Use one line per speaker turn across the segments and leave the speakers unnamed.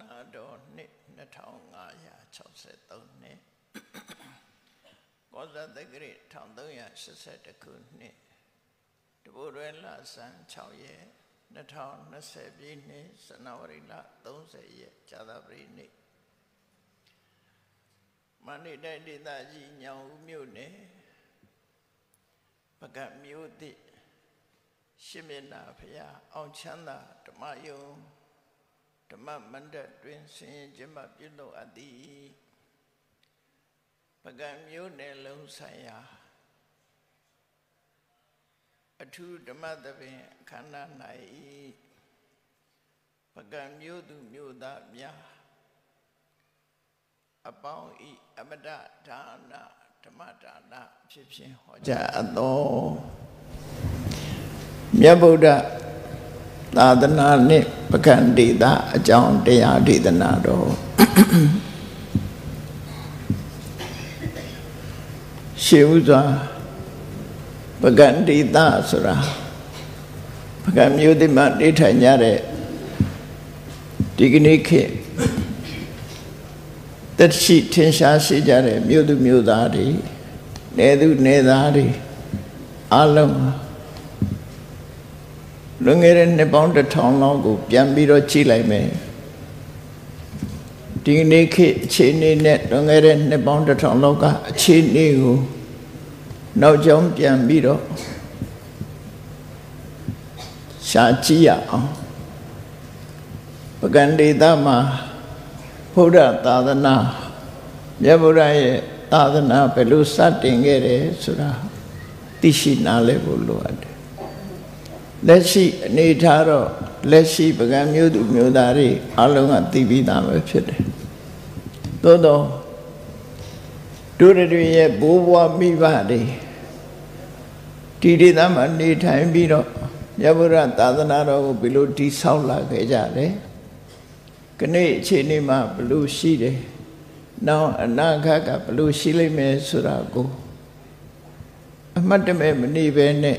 နာတော်နှစ်2563နှစ်ကောဇာတက္ကရီ1382ခုနှစ်တဘိုရဲလဆန်း6ရက်2020ပြည့်နှစ်ဇန်နဝါရီလ30ရက်ဇာသပတေးနေ့မန္တလေးဒေသကြီးညောင်ဦးမြို့နယ်ပကတ်မြို့သည့်ရှစ်မျက်နှာဖရာအောင်ချမ်းသာဓမ္မယုံ ဓမ္မမန္တတွင်ဆင်ရင်ကျမပြုလုပ်အပ်သည်ပကံမျိုးနယ်လုံးဆိုင်ရာအထူးဓမ္မသဘင်အခမ်းအနား၌ပကံမျိုးသူမျိုးသားများအပေါင်းဤအမတဒါနဓမ္မဒါနဖြစ်ဖြင့်ဟောကြားအပ်သောမြတ်ဗုဒ္ဓ သာသနာနှင့်ပကံဒေသအကြောင်းတရားဒေသနာတော်ရှေးဥစွာပကံဒေသဆိုတာပကံမျိုးတိမနေထိုင်ကြတဲ့ဒီကနေ့ခေတ်တက်ရှိထင်ရှားရှိကြတဲ့မြို့သူမြို့သားတွေနေသူနေသားတွေအလုံး လွန်ခဲ့တဲ့နှစ်ပေါင်းတစ်ထောင်လောက်ကို ပြန်ပြီးတော့ကြည့်လိုက်မယ်ဒီနေ့ခေတ်အခြေအနေနဲ့လွန်ခဲ့တဲ့နှစ်ပေါင်းတစ်ထောင်လောက်ကအခြေအနေကိုနောက်ကျောင်းပြန်ပြီးတော့ရှားကြည့်ရအောင်ပကံဒေသမှာဘုရားသာသနာမြတ်ဗုဒ္ဓရဲ့သာသနာဘယ်လိုစတင်ခဲ့တယ်ဆိုတာသိရှိနားလည်ဖို့လိုအပ်တယ် လက်ရှိအနေထားတော့လက်ရှိပကံမျိုးသူမျိုးသားတွေအလုံးကသိပြီးသားပဲဖြစ်တယ်သို့တော့တို့တွေရဲ့ဘိုးဘွားမိဘတွေဒီဒေသမှာနေထိုင်ပြီးတော့မြတ်ဗုဒ္ဓသာသနာတော်ကိုဘယ်လိုတည်ဆောက်လာခဲ့ကြတယ်ခဏအခြေအနေမှာဘယ်လိုရှိတယ်နောက်အနာဂတ်ကဘယ်လိုရှိလိမ့်မယ်ဆိုတာကိုအမှတ်တမဲ့မနေပဲနဲ့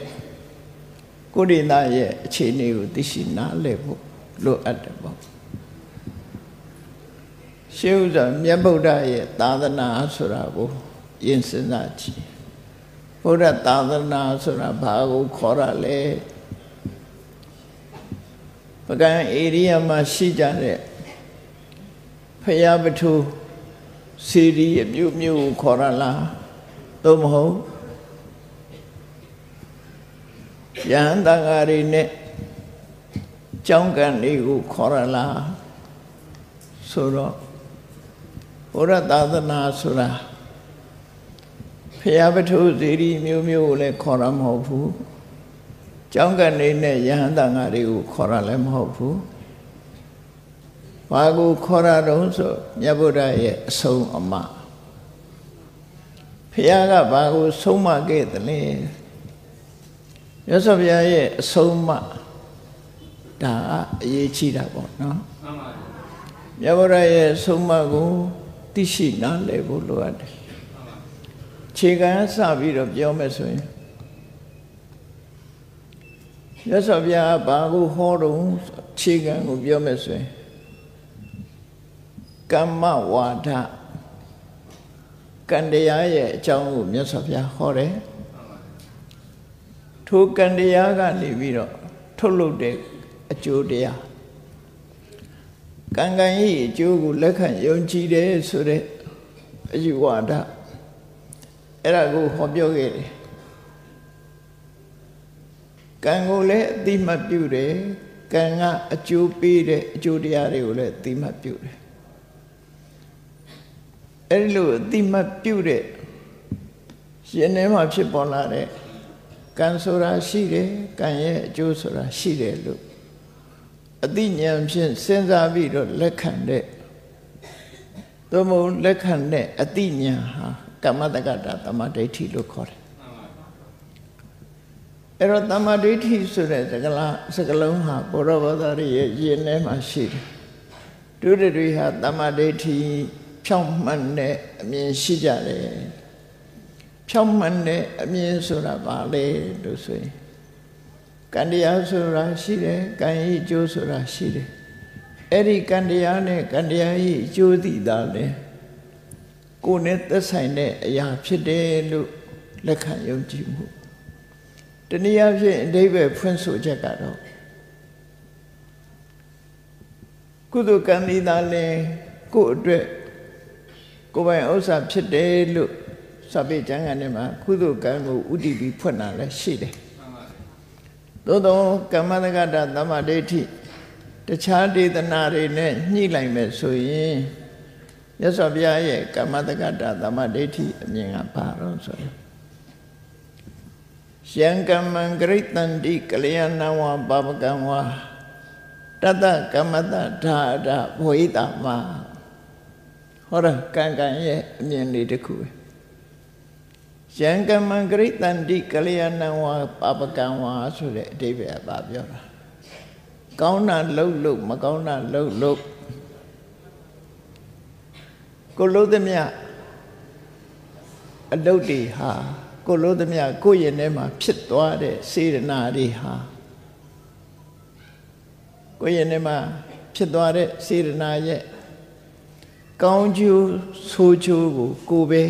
ကိုရိနာရဲ့အခြေအနေကိုသိရှိနားလည်ဖို့လိုအပ်တယ်ပေါ့ရှေးဥစွာမြတ်ဗုဒ္ဓရဲ့သာသနာဆိုတာကိုယဉ်စဉ်းစားကြည့်ဗုဒ္ဓသာသနာဆိုတာဘာကိုခေါ်ရလဲပကံဧရိယာမှာရှိကြတဲ့ဖယားပထုစီရီအမျိုးမျိုးကိုခေါ်ရလားသို့မဟုတ် ယဟန်တန်ဃာတွေနဲ့ကြောင်းကန်တွေကိုခေါ်ရလားဆိုတော့ဘုရားသာသနာဆိုတာဖျားပထုဇီရီမျိုးမျိုးကိုလည်းခေါ်ရမဟုတ်ဘူးကြောင်းကန်တွေနဲ့ယဟန်တန်ဃာတွေကိုခေါ်ရလည်းမဟုတ်ဘူးဘာကိုခေါ်ရတော့ဆိုမြတ်ဗုဒ္ဓရဲ့အဆုံးအမဖျားကဘာကိုဆုံးမခဲ့သလဲ မြတ်စွာဘုရားရဲ့အဆုံးအမဒါအရေးကြီးတာပေါ့နော်မှန်ပါဗျမြတ်ဗုဒ္ဓရဲ့အဆုံးအမကိုသိရှိနားလည်ဖို့လိုအပ်တယ်ခြေခံစပြီးတော့ပြောမယ်ဆိုရင်မြတ်စွာဘုရားဘာကိုဟောတော့ခြေခံကိုပြောမယ်ဆိုရင်ကမ္မဝါဒကံတရားရဲ့အကြောင်းကိုမြတ်စွာဘုရားဟောတယ် ထိုကံတရားကနေပြီးတော့ထုတ်လုပ်တဲ့အကျိုးတရားကံကံဤအကျိုးကိုလက်ခံယုံကြည်တယ်ဆိုတဲ့အယူဝါဒအဲ့ဒါကိုဟောပြောခဲ့တယ်ကံကိုလည်းအတိမတ်ပြုတယ်ကံကအကျိုးပေးတဲ့အကျိုးတရားတွေကိုလည်းအတိမတ်ပြုတယ်အဲ့ဒီလိုအတိမတ်ပြုတဲ့ရှင်ထဲမှာဖြစ်ပေါ်လာတဲ့ ကံဆိုတာရှိတယ်ကံရဲ့အကျိုးဆိုတာရှိတယ်လို့အသိဉာဏ်ဖြင့်စဉ်းစားပြီးတော့လက်ခံတဲ့သို့မဟုတ်လက်ခံတဲ့အသိဉာဏ်ဟာကမ္မတက္ကတာတမဒိဋ္ဌိလို့ခေါ်တယ်အဲ့တော့တမဒိဋ္ဌိဆိုတဲ့စကားလားစကားလုံးဟာဘောရဘောဓရဲ့ယင်ထဲမှာရှိတယ်ဒုတိယဟာတမဒိဋ္ဌိဖြောင့်မှန်တဲ့အမြင်ရှိကြတယ် ဖြောင့်မှန်တဲ့အမြင်ဆိုတာဘာလဲလို့ဆိုရင်ကံတရားဆိုတာရှိတယ်ကံဤကျိုးဆိုတာရှိတယ်အဲ့ဒီကံတရားနဲ့ကံတရားဤအကျိုးသိတာလဲကိုယ်နဲ့သက်ဆိုင်တဲ့အရာဖြစ်တယ်လို့လက်ခံယုံကြည်မှုတနည်းအားဖြင့်အဓိပ္ပာယ်ဖွင့်ဆိုချက်ကတော့ကုသိုလ်ကံဤသာလဲကိုယ့်အတွက်ကိုယ်ပိုင်ဥစ္စာဖြစ်တယ်လို့ စာပေကျမ်းဂန်ထဲမှာကုသိုလ်ကံကိုဥတည်ပြီးဖွင့်တာလည်းရှိတယ်သို့သောကမ္မတက္ကတာသမ္မာဒိဋ္ဌိတခြားဒေသနာတွေနဲ့ညှိလိုက်မယ်ဆိုရင်မြတ်စွာဘုရားရဲ့ကမ္မတက္ကတာသမ္မာဒိဋ္ဌိအမြင်ကဘာတော့ဆိုရင်ယံကမ္မံဂရိတန္တိကလျာဏဝပါပကံဝတတကမ္မတဓာဒဘဝိတမဟောရကံကံရဲ့အမြင်လေးတစ်ခုပဲ ယံကမ္မံဂရိတန္တိကလျာဏဝပါပကံဝဆိုတဲ့အဓိပ္ပာယ်ပါပြောတာကောင်းတာလှုပ်လှုပ်မကောင်းတာလှုပ်လှုပ်ကိုလို့သမျှအလုတ်တွေဟာကိုလို့သမျှကိုယ့်ရင်ထဲမှာဖြစ်သွားတဲ့စေရနာတွေဟာကိုယ့်ရင်ထဲမှာဖြစ်သွားတဲ့စေရနာရဲ့ကောင်းကျိုးဆိုးကျိုးကိုကိုယ်ပဲ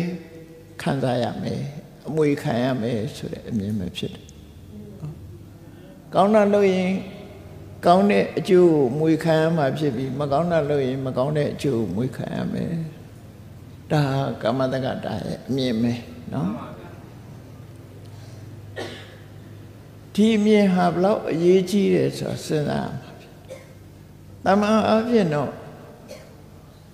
ခံစားရမယ် အမွေခံရမယ်ဆိုတဲ့အမြင်ပဲဖြစ်တယ်။ကောင်းတာလုပ်ရင်ကောင်းတဲ့အကျိုးကိုမွေခံရမှာဖြစ်ပြီးမကောင်းတာလုပ်ရင်မကောင်းတဲ့အကျိုးကိုမွေခံရမယ်။ဒါကမ္မတက္ကတာရဲ့အမြင်ပဲနော်။ဒီအမြင်ဟာဘလောက်အရေးကြီးတယ်ဆိုတာစဉ်းစားရမှာဖြစ်။တမန်အဖြစ်တော့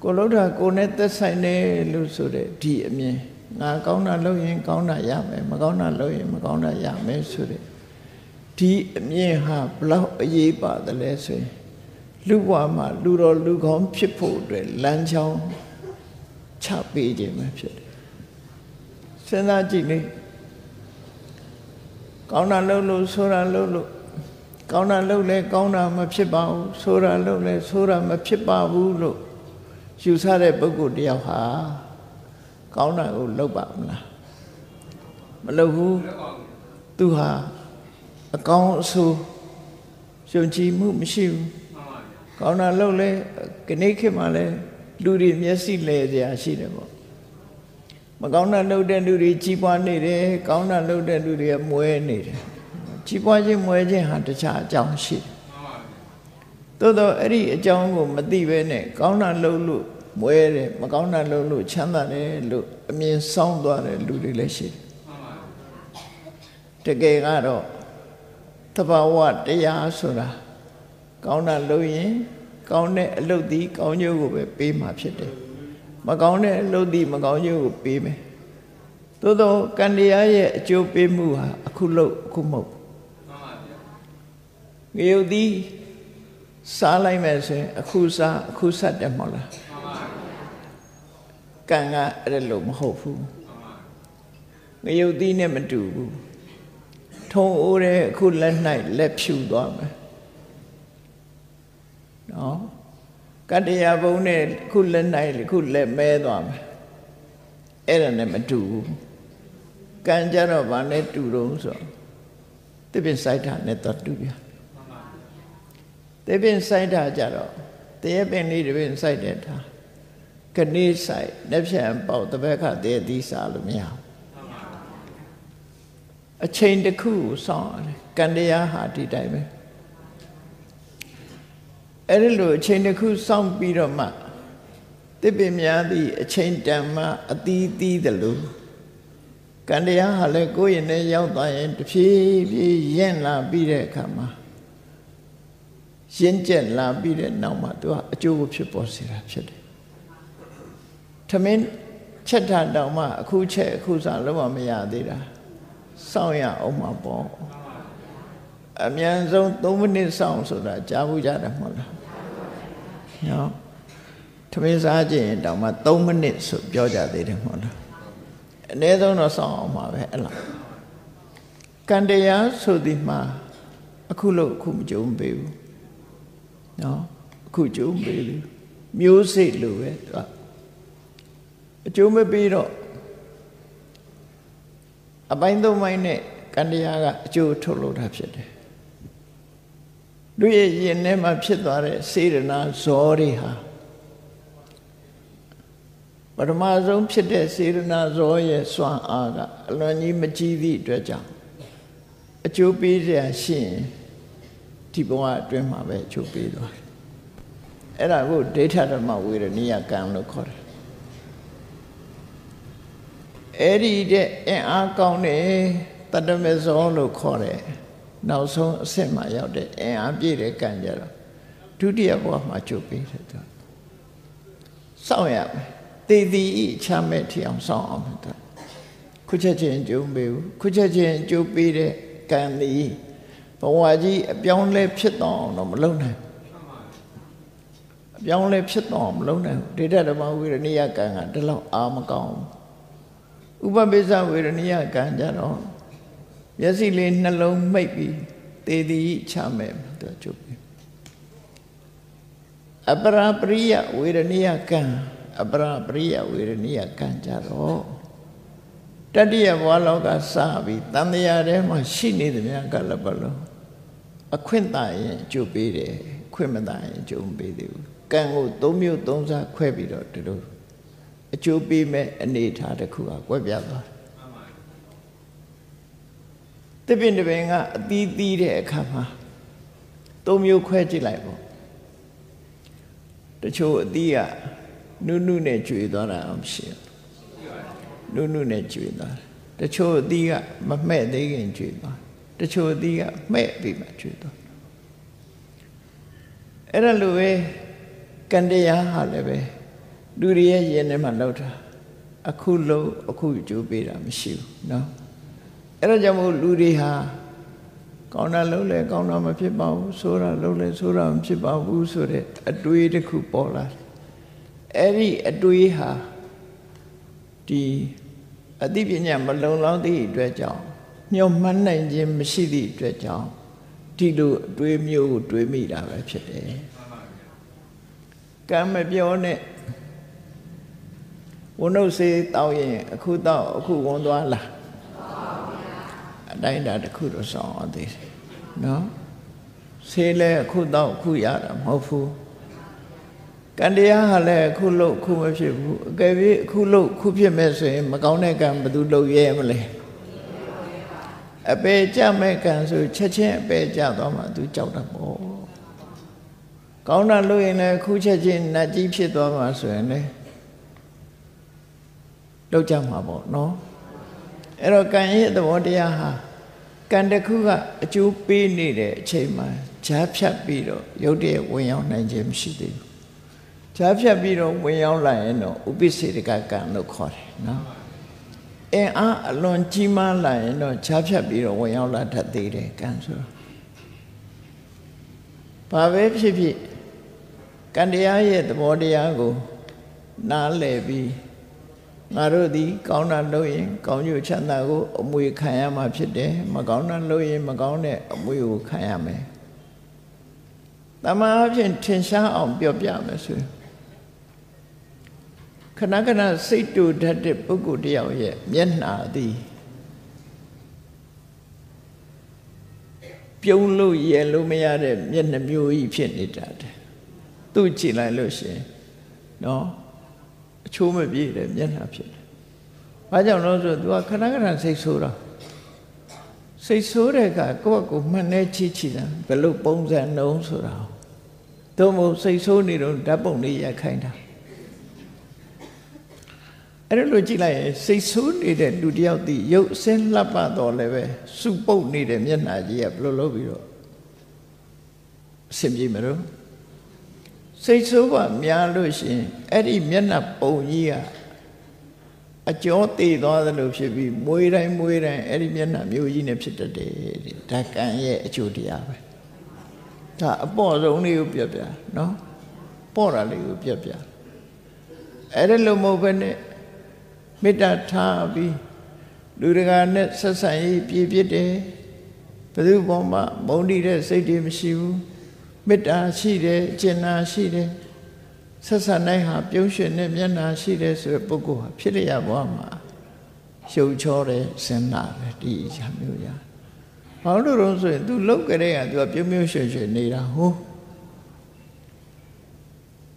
ကိုလို့တာကိုနဲ့သက်ဆိုင်တယ်လို့ဆိုတဲ့ဒီအမြင်။ ငါကောင်းတာလုပ်ရင်ကောင်းတာရမယ်မကောင်းတာလုပ်ရင်မကောင်းတာရမယ်ဆိုတဲ့ဒီအမြင်ဟာဘလောက်အရေးပါတယ်လဲဆိုရင်လူဘဝမှာလူတော်လူကောင်းဖြစ်ဖို့အတွက်လမ်းချောင်းချပေးခြင်းပဲဖြစ်တယ်စဉ်းစားကြည့်လေကောင်းတာလုပ်လို့ဆိုတာလုပ်လို့ကောင်းတာလုပ်လဲကောင်းတာမဖြစ်ပါဘူးဆိုတာလုပ်လဲဆိုတာမဖြစ်ပါဘူးလို့ယူဆတဲ့ပုဂ္ဂိုလ်တယောက်ဟာ ကောင်းတာကိုလုပ်ပါမလားမလုပ်ဘူးသူဟာအကောင်းအဆိုးယုံကြည်မှုမရှိဘူးကောင်းတာလုပ်လဲခဏခေတ်မှလဲလူတွေမျက်စိလဲစရာရှိတယ်ပေါ့မကောင်းတာလုပ်တဲ့လူတွေကြီးပွားနေတယ်ကောင်းတာလုပ်တဲ့လူတွေကမွဲနေတယ်ကြီးပွားခြင်းမွဲခြင်းဟာတခြားအကြောင်းရှိတယ်သို့တော့အဲ့ဒီအကြောင်းကိုမသိဘဲနဲ့ကောင်းတာလုပ်လို့ မွဲတယ်မကောင်းတာလုပ်လို့ချမ်းသာတယ်လို့အမြင်ဆောင်သွားတဲ့လူတွေလည်းရှိတယ်တကယ်ကတော့တဘာဝတရားဆိုတာကောင်းတာလုပ်ရင်ကောင်းတဲ့အလုပ်ဒီကောင်းကျိုးကိုပဲပေးမှာဖြစ်တယ်မကောင်းတဲ့အလုပ်ဒီမကောင်းကျိုးကိုပေးမယ်သို့တော့ကံတရားရဲ့အကျိုးပေးမှုဟာအခုလို့အခုမဟုတ်ငရုတ်ဒီစားလိုက်မယ်ဆိုရင်အခုစားအခုဆက်တယ်မဟုတ်လား ကံကအဲ့လိုမဟုတ်ဘူးငရုတ်သီးနဲ့မတူဘူးထုံအိုးတဲ့အခုလက်၌လက်ဖြူသွားမယ်နော်ကတ္တရာဘုံနဲ့ခုလက်၌ခုလက်မဲသွားမယ်အဲ့ဒါနဲ့မတူဘူးကံကြတော့ဗာနဲ့တူတော့ဆိုတပင်စိုက်တာနဲ့တော့တူပြတပင်စိုက်တာကြတော့တရေပင်လေးတပင်စိုက်တဲ့ထား ကနေ့ဆိုင်လက်ဖြန်ပေါက်တပည့်ခတည်းသီးစားလို့မရဘူးအချိန်တစ်ခုကိုစောင့်ရတယ်ကံတရားဟာဒီတိုင်းပဲအဲ့ဒီလိုအချိန်တစ်ခုစောင့်ပြီးတော့မှတစ်ပင်များသည့်အချိန်တန်မှအသီးသီးတယ်လို့ကံတရားဟာလည်းကိုယ့်ရင်ထဲရောက်သွားရင်တဖြည်းဖြည်းရင့်လာပြီးတဲ့အခါမှာရင့်ကျက်လာပြီးတဲ့နောက်မှာသူကအကျိုးကိုဖြစ်ပေါ်စေတာဖြစ်တယ်ထ မင်းချက်တာတောင်မှအခုချက်အခုစားလုံးဝမရသေးတာစောင့်ရအောင်မှာပေါ့အမြန်ဆုံး3မိနစ်စောင့်ဆိုတာကြားဘူးကြတယ်မဟုတ်လားနော်ထမင်းစားကြရင်တောင်မှ3မိနစ်ဆိုပြောကြသေးတယ်မဟုတ်လားအနည်းဆုံးတော့စောင့်အောင်မှာပဲအဲ့လားကံတရားဆိုဒီမှာအခုလို့အခုမကြုံပေးဘူးနော်အခုကြုံပေးလို့မျိုးစိတ်လိုပဲသူက အကျိုးမပေးတော့အပိုင်းသုံးပိုင်းနဲ့ကံတရားကအကျိုးထုတ်လို့တာဖြစ်တယ်လူရဲ့ရင်ထဲမှာဖြစ်သွားတဲ့စေရနာဇောတွေဟာပထမဆုံးဖြစ်တဲ့စေရနာဇောရဲ့စွမ်းအားကအလွန်ကြီးမကြီးသည့်အတွက်ကြောင့်အကျိုးပေးရရှိရင်ဒီဘဝအတွင်းမှာပဲအကျိုးပေးသွားတယ်အဲ့ဒါကိုဒိဋ္ဌဓမ္မဝေရဏိယကံလို့ခေါ်တယ် အဲ့ဒီတဲ့အင်အားကောင်းတဲ့တတမေဇောလို့ခေါ်တယ်နောက်ဆုံးအဆင့်မှာရောက်တဲ့အင်အားပြည့်တဲ့ကံကြတော့ဒုတိယဘဝမှာကျုပ်ပေးတယ်သူစောင့်ရမယ်တည်တည်ဤချမဲ့ထီအောင်စောင့်အောင်မယ်သူခုချက်ချင်းကျုံပေးဘူးခုချက်ချင်းကျုပ်ပေးတဲ့ကံသည်ဘဝကြီးအပြောင်းလဲဖြစ်တော့အောင်တော့မလုပ်နိုင်အပြောင်းလဲဖြစ်တော့မလုပ်နိုင်ဒိဋ္ဌဓမ္မဝိရဏိယကံကဒီလောက်အာမကောင်း ဥပပိစ္ဆဝေရဏိယကံကြတော့မျက်စိလေးနှလုံးမှိတ်ပြီးသေသည်ချမဲ့သူကျုပ်ပြီအပရာပရိယဝေရဏိယကံအပရာပရိယဝေရဏိယကံကြတော့တတိယဘဝလောကစပြီးတန်တရားထဲမှာရှိနေသမျှကလည်းဘလို့အခွင့်တာရင်ကျုပ်ပေးတယ်ခွင့်မတာရင်ကျုံပေးသေးဘူးကံကိုသုံးမျိုးသုံးစားခွဲပြီးတော့ဒီလို အကျိုးပေးမဲ့အနေထားတစ်ခုကကွက်ပြသွားတပင်တပင်ကအသီးသီးတဲ့အခါမှာသုံးမျိုးခွဲကြည့်လိုက်ပေါ့တချို့အသီးကနုနုနဲ့ကျွေသွားတာအောင်ရှိနုနုနဲ့ကျွေသွားတယ်တချို့အသီးကမမှဲ့သေးခင်ကျွေသွားတချို့အသီးကမှဲ့ပြီးမှကျွေသွားအဲ့ဒါလိုပဲကံတရားဟာလည်းပဲ လူတွေရဲ့ရင်ထဲမှာလောက်တာအခုလုံးအခုကြိုးပေးတာမရှိဘူးเนาะအဲ့ဒါကြောင့်မို့လူတွေဟာကောင်းတာလုံးလဲကောင်းတာမဖြစ်ပါဘူးဆိုးတာလုံးလဲဆိုးတာမဖြစ်ပါဘူးဆိုတဲ့အတွေးတစ်ခုပေါ်လာအဲ့ဒီအတွေးဟာဒီအသိပညာမလုံလောက်သည့်အတွက်ကြောင့်မျှော်မှန်းနိုင်ခြင်းမရှိသည့်အတွက်ကြောင့်ဒီလိုအတွေးမျိုးကိုတွေးမိတာပဲဖြစ်တယ်ကံမပြောနဲ့ ဝုန်းုပ်စေးတောက်ရင်အခုတောက်အခုဝန်သွားလားအတိုင်းတာတစ်ခုတော့ဆောင်အောင်သေးတယ်နော်ဆေးလဲအခုတောက်အခုရတာမဟုတ်ဘူးကံတရားဟာလည်းအခုလို့အခုမဖြစ်ဘူးအကယ်၍အခုလို့အခုဖြစ်မဲ့ဆိုရင်မကောင်းတဲ့ကံဘယ်သူလုပ်ရဲမလဲအပေကြမဲ့ကံဆိုချက်ချင်းအပေကြသွားမှသူကြောက်တာပေါ့ကောင်းတာလို့ရင်လည်းခုချက်ချင်းနတ်ကြီးဖြစ်သွားမှာဆိုရင်လည်း လောက်ကြမှာပေါ့နော်အဲ့တော့ကံရဲ့သဘောတရားဟာကံတစ်ခုကအကျိုးပေးနေတဲ့အချိန်မှာဈာဖြတ်ပြီးတော့ရုပ်တရက်ဝင်ရောက်နိုင်ခြင်းမရှိသေးဘူးဈာဖြတ်ပြီးတော့ဝင်ရောက်လာရင်တော့ဥပိ္ပစေတကကံလို့ခေါ်တယ်နော်အင်အားအလွန်ကြီးမားလာရင်တော့ဈာဖြတ်ပြီးတော့ဝင်ရောက်လာတတ်သေးတယ်ကံဆိုတော့ဘာပဲဖြစ်ဖြစ်ကံတရားရဲ့သဘောတရားကိုနားလည်ပြီး ငါတို့သည်ကောင်းတာလုပ်ရင် ကောင်းကျိုးချမ်းသာကိုအမွေခံရမှာဖြစ်တယ်မကောင်းတာလုပ်ရင် မကောင်းတဲ့အမွေကိုခံရမယ်တမန်အဖြစ်ထင်ရှားအောင်ပြောပြမယ်ဆိုရင်ခဏခဏစိတ်တူတတ်တဲ့ပုဂ္ဂိုလ်တယောက်ရဲ့မျက်နှာသည်ပြုံးလို့ရလို့မရတဲ့မျက်နှာမျိုးကြီးဖြစ်နေတတ်တယ်သူ့ကြည့်လိုက်လို့ရှင်နော် အချိုးမပြည့်တဲ့မျက်နှာဖြစ်တယ်။ဘာကြောင့်လဲဆိုတော့ तू ကခဏခဏစိတ်ဆိုးတာစိတ်ဆိုးတဲ့ကကိုယ့်ကိုမှန်နေချီချီတာဘယ်လိုပုံစံနှုံးဆိုတာ။သို့မဟုတ်စိတ်ဆိုးနေတော့ဓာတ်ပုံလေးရိုက်ခိုင်းတာ။အဲ့လိုကြည့်လိုက်ရင်စိတ်ဆိုးနေတဲ့လူတယောက်ဒီရုပ်အစင်းလှပတော့လည်းပဲစုပုတ်နေတဲ့မျက်နှာကြီးကဘယ်လိုလုပ်ပြီးတော့အဆင်ပြေမလို့ စိတ်ဆိုးပါများလို့ရှိရင်အဲ့ဒီမျက်နှာပုံကြီးကအကျော်တည်သွားသလိုဖြစ်ပြီးမွေးတိုင်းမွေးတိုင်းအဲ့ဒီမျက်နှာမျိုးကြီးနဲ့ဖြစ်တတ်တယ်ဒါကံရဲ့အကျိုးတရားပဲဒါအပေါ့ဆုံးလေးကိုပြပြနော်ပေါ့တာလေးကိုပြပြအဲ့ဒါလိုမဟုတ်ဘဲနဲ့မေတ္တာထားပြီးလူတကာနဲ့ဆက်ဆံရေးပြည့်ပြည့်တယ်ဘယ်သူပေါ်မှာမုန်းတိတဲ့စိတ်တွေမရှိဘူး မေတ္တာရှိတယ်ကျင်နာရှိတယ်ဆက်ဆံနိုင်ဟာပြုံးရွှင်တဲ့မျက်နာရှိတယ်ဆိုတဲ့ပုဂ္ဂိုလ်ဟာဖြစ်ရဘဝမှာရှုပ်ချောတယ်စဉ်းနာတယ်ဒီအရာမျိုးရဘာလို့လို့ဆိုရင် तू လုတ်ကြတဲ့က तू ကပြုံးပြုံးရွှေရွှေနေတာဟို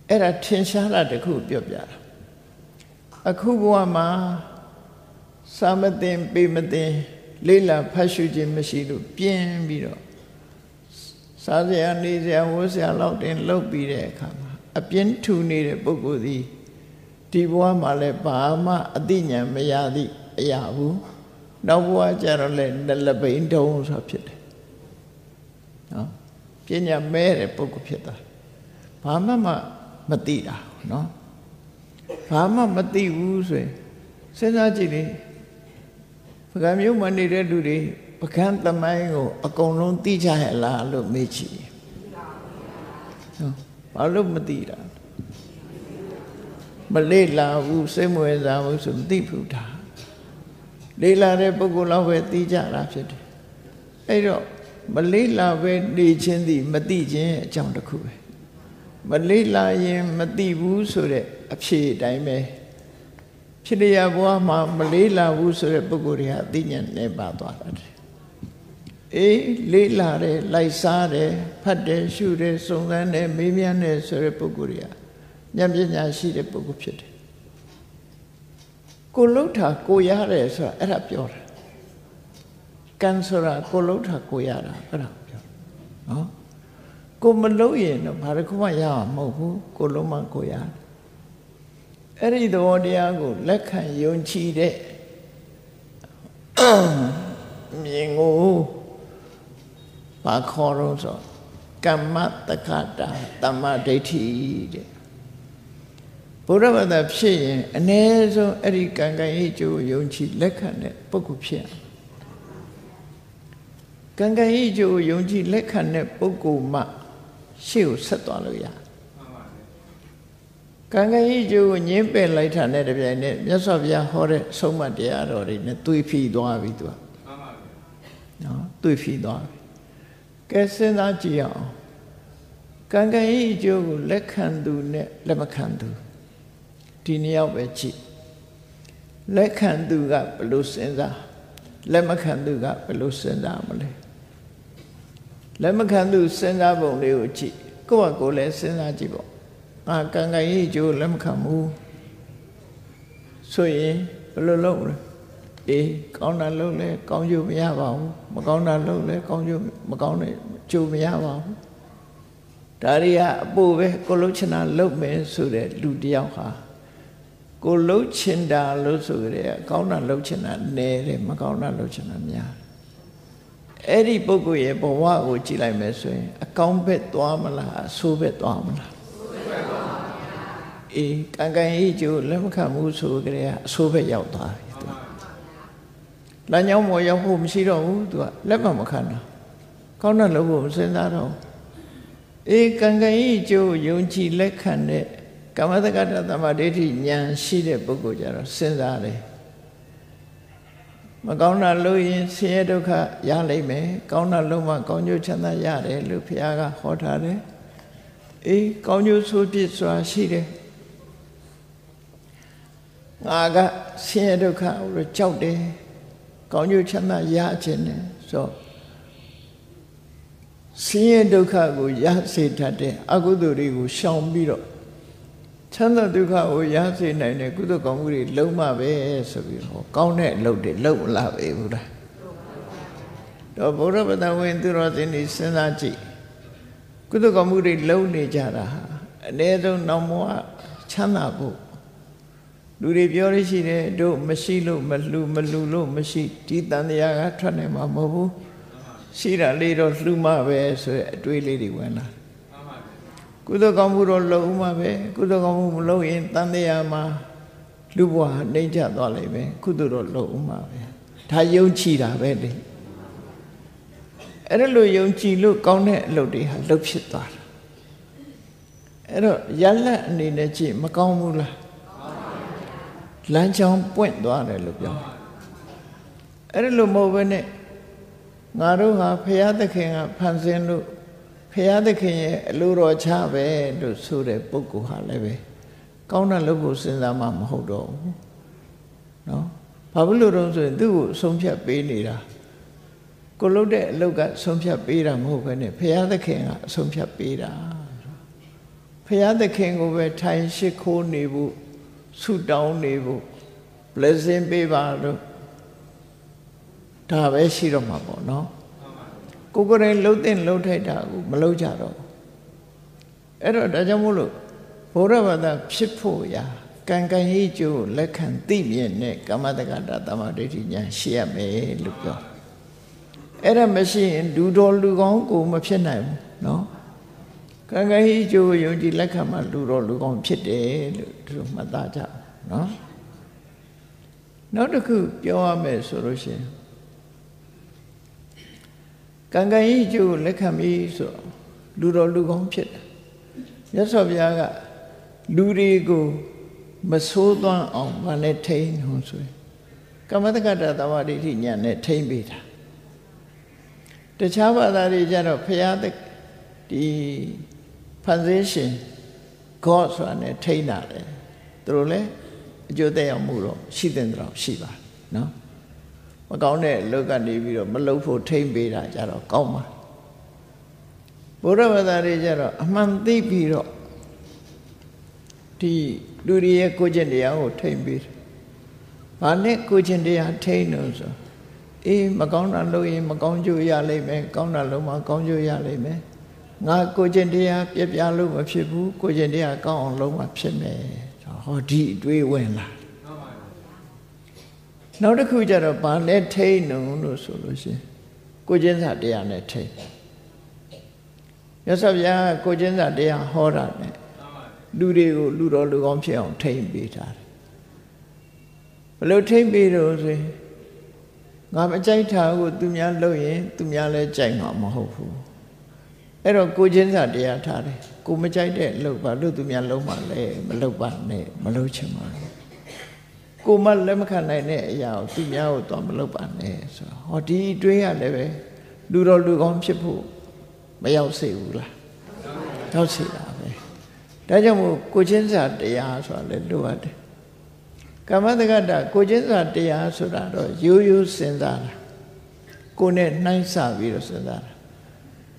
အဲ့ဒါထင်ရှားတာတခုပြောပြတာအခုဘဝမှာစာမသိင်ပေမသိင်လေးလာဖတ်ရှုခြင်းမရှိလို့ပြင်းပြီးတော့ စားစရာနေစရာဝတ်စရာလောက်တင်လုတ်ပြီးတဲ့အခါမှာအပြင်းထူနေတဲ့ပုဂ္ဂိုလ်သည်ဒီဘဝမှာလည်းဘာမှအသိဉာဏ်မရသည့်အရာဘူးနောက်ဘဝကျတော့လည်းလက်ပိန်တုံးဆိုဖြစ်တယ်နော်ပညာမဲတဲ့ပုဂ္ဂိုလ်ဖြစ်တာဘာမှမမသိတာနော်ဘာမှမသိဘူးဆိုရင်စဉ်းစားကြည့်လေပကံမျိုးမနေတဲ့လူတွေ ပကံသမိုင်းကိုအကုန်လုံးသိကြရလားလို့မေးချင်ဟုတ်ဘာလို့မသိတာမလေ့လာဘူးစိတ်မဝင်စားဘူးဆိုမသိဘူးတာလေ့လာတဲ့ပုဂ္ဂိုလ်တော့ပဲသိကြတာဖြစ်တယ်အဲ့တော့မလေ့လာပဲနေခြင်းသည်မသိခြင်းအကြောင်းတစ်ခုပဲမလေ့လာရင်မသိဘူးဆိုတဲ့အဖြေအတိုင်းပဲဖြစ်ရဘဝမှာမလေးလာဘူးဆိုတဲ့ပုဂ္ဂိုလ်တွေဟာအသိဉာဏ်နဲ့ပါသွားတယ် အေးလေးလာတယ်လိုက်စားတယ်ဖတ်တယ်ရှုတယ်စုံစမ်းတယ်မေးမြန်းတယ်ဆိုတဲ့ပုဂ္ဂိုလ်တွေကဉာဏ်ပညာရှိတဲ့ပုဂ္ဂိုလ်ဖြစ်တယ်ကိုလှုပ်တာကိုရတယ်ဆိုတာအဲ့ဒါပြောတာကံဆိုတာကိုလှုပ်တာကိုရတာအဲ့ဒါပြောနော်ကိုမလှုပ်ရင်တော့ဘာတစ်ခုမှရမှာမဟုတ်ဘူးကိုလုံးမှကိုရတယ်အဲ့ဒီသဘောတရားကိုလက်ခံယုံကြည်တဲ့မြင်ကို ဘာခေါ်တော့ဆိုကမ္မတက္ကတာတမ္မာဒိဋ္ဌိတဲ့ဘုရားဘာသာဖြစ်ရင်အ ਨੇ ဆုံးအဲ့ဒီကံကံရေးကျိုးယုံကြည်လက်ခံတဲ့ပုဂ္ဂိုလ်ဖြစ်ရကံကံရေးကျိုးယုံကြည်လက်ခံတဲ့ပုဂ္ဂိုလ်မှရှေ့ကိုဆက်သွားလို့ရတယ်ကံကံဤကျိုးကိုညင်းပယ်လိုက်တာနဲ့တပြိုင်နက်မြတ်စွာဘုရားဟောတဲ့ဆုံးမတရားတော်တွေနဲ့တွေးဖီသွားပြီသူကမှန်ပါဗျာနော်တွေးဖီသွားပြီ ကဲစဉ်းစားကြည့်အောင်ကံကံဤကျိုးကိုလက်ခံသူနဲ့လက်မခံသူဒီနှစ်ယောက်ပဲကြည့်လက်ခံသူကဘယ်လိုစဉ်းစားလက်မခံသူကဘယ်လိုစဉ်းစားမလဲလက်မခံသူစဉ်းစားပုံလေးကိုကြည့်ကိုယ့်ဟာကိုယ်လည်းစဉ်းစားကြည့်ပေါ့ငါကံကံရေးကျိုးလက်မခံဘူးဆိုရင်ဘယ်လိုလုပ်လဲ အေးကောင်းတာလုပ်လဲကောင်းကျိုးမရပါဘူးမကောင်းတာလုပ်လဲကောင်းကျိုးမကောင်းတဲ့ကျိုးမရပါဘူးဒါတွေကအပို့ပဲကိုလှုပ်ချင်တာလုပ်မယ်ဆိုတဲ့လူတယောက်ဟာကိုလှုပ်ချင်တာလို့ဆိုကြတဲ့ကောင်းတာလှုပ်ချင်တာနည်းတယ်မကောင်းတာလှုပ်ချင်တာများအဲ့ဒီပုဂ္ဂိုလ်ရဲ့ဘဝကိုကြည့်လိုက်မယ်ဆိုရင် အကောင်းဘက်သွားမလားအဆိုးဘက်သွားမလားအေးကံကံဤကျိုးလက်မခံဘူးဆိုကြတဲ့အဆိုးဘက်ရောက်သွားပြီသူ လမ်းကြောင်းပေါ်ရောက်ဖို့မရှိတော့ဘူးသူကလက်မမခံတာကောင်းတဲ့လို့ကိုမစဉ်းစားတော့အေးကံကံဤကျိုးယုံကြည်လက်ခံတဲ့ကမ္မတက္ကတသမဒိဋ္ဌိဉာဏ်ရှိတဲ့ပုဂ္ဂိုလ်ကြတော့စဉ်းစားတယ်မကောင်းတာလို့ရင်ဆင်းရဲဒုက္ခရလိမ့်မယ်ကောင်းတာလို့မှကောင်းကျိုးချမ်းသာရတယ်လို့ဘုရားကဟောထားတယ်အေးကောင်းကျိုးဆိုးပြစ်စွာရှိတယ်ငါကဆင်းရဲဒုက္ခကိုကြောက်တယ် ကောင်းကျိုးချမ်းသာရခြင်းနဲ့ဆိုဆင်းရဲဒုက္ခကိုရစေတတ်တဲ့အကုသိုလ်တွေကိုရှောင်ပြီးတော့ချမ်းသာဒုက္ခကိုရစေနိုင်တဲ့ကုသိုလ်ကောင်းမှုတွေလုံးမပဲဆိုပြီးဟောကောင်းတဲ့အလုပ်တွေလုပ်မလာပဲဘူးလားတော့ဘုရားပဒဝင်သူတော်စင်ဒီစဉ်းစားကြည့်ကုသိုလ်ကောင်းမှုတွေလုပ်နေကြတာဟာအ ਨੇ ဆုံးနောက်မောချမ်းသာဖို့ လူတွေပြောရရှိတယ်တို့မရှိလို့မလှူမလှူလို့မရှိဒီတန်တရားကထွက်နိုင်မှာမဟုတ်ဘူးရှိတာလေးတော့လှူမှပဲဆိုရအတွေးလေးတွေဝင်လာကုသိုလ်ကောင်းမှုတော့လုပ်မှပဲကုသိုလ်ကောင်းမှုမလုပ်ရင်တန်တရားမှာလူဘဝနှိမ့်ချသွားလိမ့်မယ်ကုသိုလ်တော့လုပ်မှပဲဒါယုံကြည်တာပဲလေအဲ့ဒါလိုယုံကြည်လို့ကောင်းတဲ့အလုပ်တွေဟာလုပ်ဖြစ်သွားတာအဲ့တော့ရလက်အနေနဲ့ကြည့်မကောင်းဘူးလား လမ်းကြောင်းပွင့်သွားတယ်လို့ပြောအဲ့ဒါလိုမဟုတ်ဘဲနဲ့ငါတို့ဟာဖရာသခင်ကဖန်ဆင်းလို့ဖရာသခင်ရဲ့အလိုတော်ချပဲလို့ဆိုတဲ့ပုဂ္ဂိုလ်ဟာလည်းပဲကောင်းတာလုပ်ဖို့စဉ်းစားမှမဟုတ်တော့ဘူးနော်ဘာဖြစ်လို့တော့ဆိုရင်သူ့ကိုဆုံးဖြတ်ပေးနေတာကိုလုပ်တဲ့အလုပ်ကဆုံးဖြတ်ပေးတာမဟုတ်ဘဲနဲ့ဘုရားသခင်ကအဆုံးဖြတ်ပေးတာဘုရားသခင်ကိုပဲထိုင်ရှိခိုးနေဖို့ ဆုတောင်းနေဖို့ blessing ပေးပါလို့ဒါပဲရှိတော့မှာပေါ့နော်ကိုကိုယ်တိုင်လှုပ်တဲ့လှုပ်ထိုက်တာကိုမလှုပ်ကြတော့အဲ့တော့ဒါကြောင့်မို့လို့ဘုရားဘာသာဖြစ်ဖို့ရာကံကံဤကျိုးလက်ခံသိမြင်တဲ့ကမ္မတက္ကတာတမဒိဋ္ဌိညာရှိရမယ်လို့ပြောအဲ့ဒါမရှိရင်လူတော်လူကောင်းကိုမဖြစ်နိုင်ဘူးနော် ကံကံဤကျိုးယုံကြည်လက်ခံမှလူတော်လူကောင်းဖြစ်တယ်လို့သူတို့မှတ်သားကြနော်နောက်တစ်ခုပြောရမယ်ဆိုလို့ရှိရင်ကံကံဤကျိုးလက်ခံပြီးဆိုလူတော်လူကောင်းဖြစ်တယ်မြတ်စွာဘုရားကလူတွေကိုမဆိုးသွမ်းအောင်ဗာနဲ့ထိန်းဟောဆိုရင်ကမ္မတက္ကတာသမာဓိဋ္ဌိညာနဲ့ထိန်းပေးတာတခြားဘာသာတွေကျတော့ဘုရားဒီ ဖန်ဆင်းရှင် God ဆိုတာနဲ့ထိန်းတာလေသူတို့လည်းအကျိုးသက်ရောက်မှုတော့ရှိတဲ့တော့ရှိပါနော်မကောင်းတဲ့လောကနေပြီးတော့မလှုပ်ဖို့ထိမ့်ပေးတာကြတော့ကောင်းပါဘုရားဘာသာတွေကြတော့အမှန်သိပြီးတော့ဒီလူတွေရဲ့ကိုကျင့်တရားကိုထိမ့်ပေးတယ်။ဘာနဲ့ကိုကျင့်တရားထိမ့်လို့ဆိုအေးမကောင်းတာလုပ်ရင်မကောင်းကျိုးရလိမ့်မယ်ကောင်းတာလုပ်မှကောင်းကျိုးရလိမ့်မယ် ငါကိုကျင့်တရားပြပြလို့မဖြစ်ဘူးကိုကျင့်တရားကောင်းအောင်လုပ်မှဖြစ်မယ်ဟောဒီအတွေးဝင်လာနောက်တစ်ခုကျတော့ဘာနဲ့ထိန်းနုံလို့ဆိုလို့ရှိရင်ကိုကျင့်စာတရားနဲ့ထိန်းရသော်ဗျာကိုကျင့်စာတရားဟောတာနဲ့လူတွေကိုလူတော်လူကောင်းဖြစ်အောင်ထိန်းပေးထားတယ်ဘလို့ထိန်းပေးတော့ဆိုရင်ငါမကြိုက်တာကိုသူများလုပ်ရင် သူများလည်းကြိုက်မှာမဟုတ်ဘူး အဲ့တော့ကိုချင်းစာတရားထားတယ်ကိုမကြိုက်တဲ့လုပ်ပါလို့သူများလုံးမှလည်းမလုပ်ပါနဲ့မလုပ်ချင်ပါဘူးကိုမလက်မခံနိုင်တဲ့အရာကိုသူများကိုတော့မလုပ်ပါနဲ့ဆိုတော့ဟောဒီတွေးရလည်းပဲလူတော်လူကောင်းဖြစ်ဖို့မရောက်စေဘူးလားရောက်စေတာပဲဒါကြောင့်မို့ကိုချင်းစာတရားဆိုတာလည်းလိုအပ်တယ်ကမ္မတက္ကတာကိုချင်းစာတရားဆိုတာတော့ရိုးရိုးစဉ်းစားတာကိုနဲ့နှိုင်းဆပြီးတော့စဉ်းစားတာ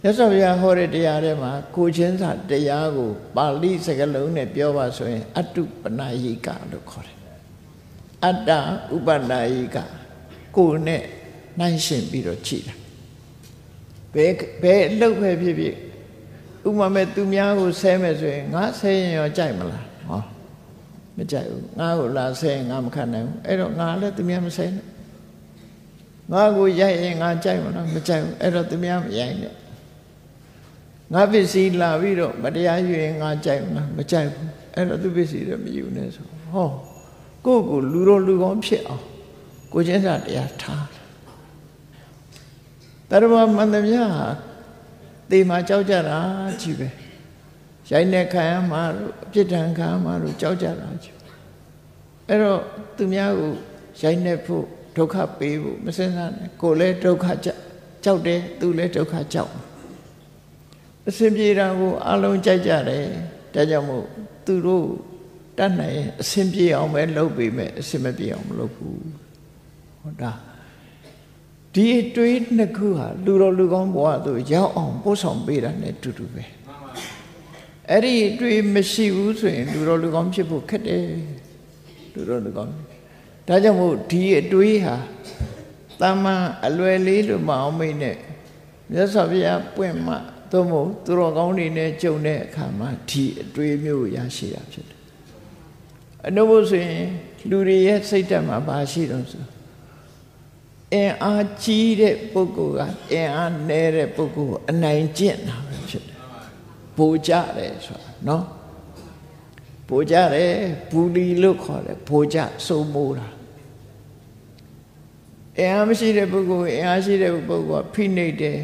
ရသော်ဘုရားဟောတဲ့တရားထဲမှာကိုချင်းစာတရားကိုပါဠိစကားလုံးနဲ့ပြောပါဆိုရင် အတုပနာယိကလို့ခေါ်တယ်အတ္တဥပနာယိကကိုနဲ့နှိုင်းရှင်ပြီးတော့ကြည်တာဘယ်ဘယ်အလုပ်ပဲဖြစ်ဖြစ်ဥမာမဲ့သူများကိုဆဲမယ်ဆိုရင်ငါဆဲရင်ရောကြိုက်မလားဟောမကြိုက်ဘူးငါ့ကိုလာဆဲရင်ငါမခံနိုင်ဘူးအဲ့တော့ငါလည်းသူများမဆဲနဲ့ငါကိုရိုက်ရင်ငါကြိုက်မလားမကြိုက်ဘူးအဲ့တော့သူများမရိုက်နဲ့ ငါပစ္စည်းလာပြီးတော့မတရားယူရင်ငါကြိုက်မလားမကြိုက်ဘူးအဲ့တော့သူပစ္စည်းတော့မယူနဲ့ဆိုဟောကိုယ့်ကိုလူတော်လူကောင်းဖြစ်အောင်ကိုချင်းစာတရားထားတရမမန္တမြဟာတေမှာကြောက်ကြတာကြီးပဲရိုက်နေခံရမှာတို့အပြစ်ဒဏ်ခံရမှာတို့ကြောက်ကြတာကြီးအဲ့တော့သူများကိုရိုက်နေဖို့ဒုက္ခပေးဖို့မစင်စားနဲ့ကိုလည်းဒုက္ခကြောက်တယ်သူလည်းဒုက္ခကြောက် အစဉ်ပြေတာကိုအလုံးကြိုက်ကြတယ်ဒါကြောင့်မို့သူတို့တတ်နိုင်အစဉ်ပြေအောင်ပဲလုပ်ပေးမယ်အစဉ်မပြေအောင်မလုပ်ဘူးဟောဒါဒီအတွေးနှစ်ခုဟာလူတော်လူကောင်းဘဝသို့ရောက်အောင်ပို့ဆောင်ပေးတာ ਨੇ တူတူပဲအဲ့ဒီအတွေးမရှိဘူးဆိုရင်လူတော်လူကောင်းဖြစ်ဖို့ခက်တယ်လူတော်လူကောင်းဒါကြောင့်မို့ဒီအတွေးဟာတမန်အလွယ်လေးလို့မအောင်မိတ်နဲ့မြတ်စွာဘုရားပွင့်မှ သို့မဟုတ်သူတော်ကောင်းတွေနဲ့ကြုံတဲ့အခါမှာဒီအတွေးမျိုးရရှိတာဖြစ်တယ်အနုဘုဆိုရင်လူတွေရဲ့စိတ်ဓာတ်မှာဘာရှိတော့ဆိုအင်အားကြီးတဲ့ပုဂ္ဂိုလ်ကအင်အားနည်းတဲ့ပုဂ္ဂိုလ်ကိုအနိုင်ကျင့်တာပဲဖြစ်တယ်။ဗိုလ်ကြတယ်ဆိုတာနော်။ဗိုလ်ကြတယ်ဘူလီလို့ခေါ်တယ်ဗိုလ်ကြစိုးမိုးတာ။အင်အားမရှိတဲ့ပုဂ္ဂိုလ်အင်အားရှိတဲ့ပုဂ္ဂိုလ်ကဖိနှိပ်တယ်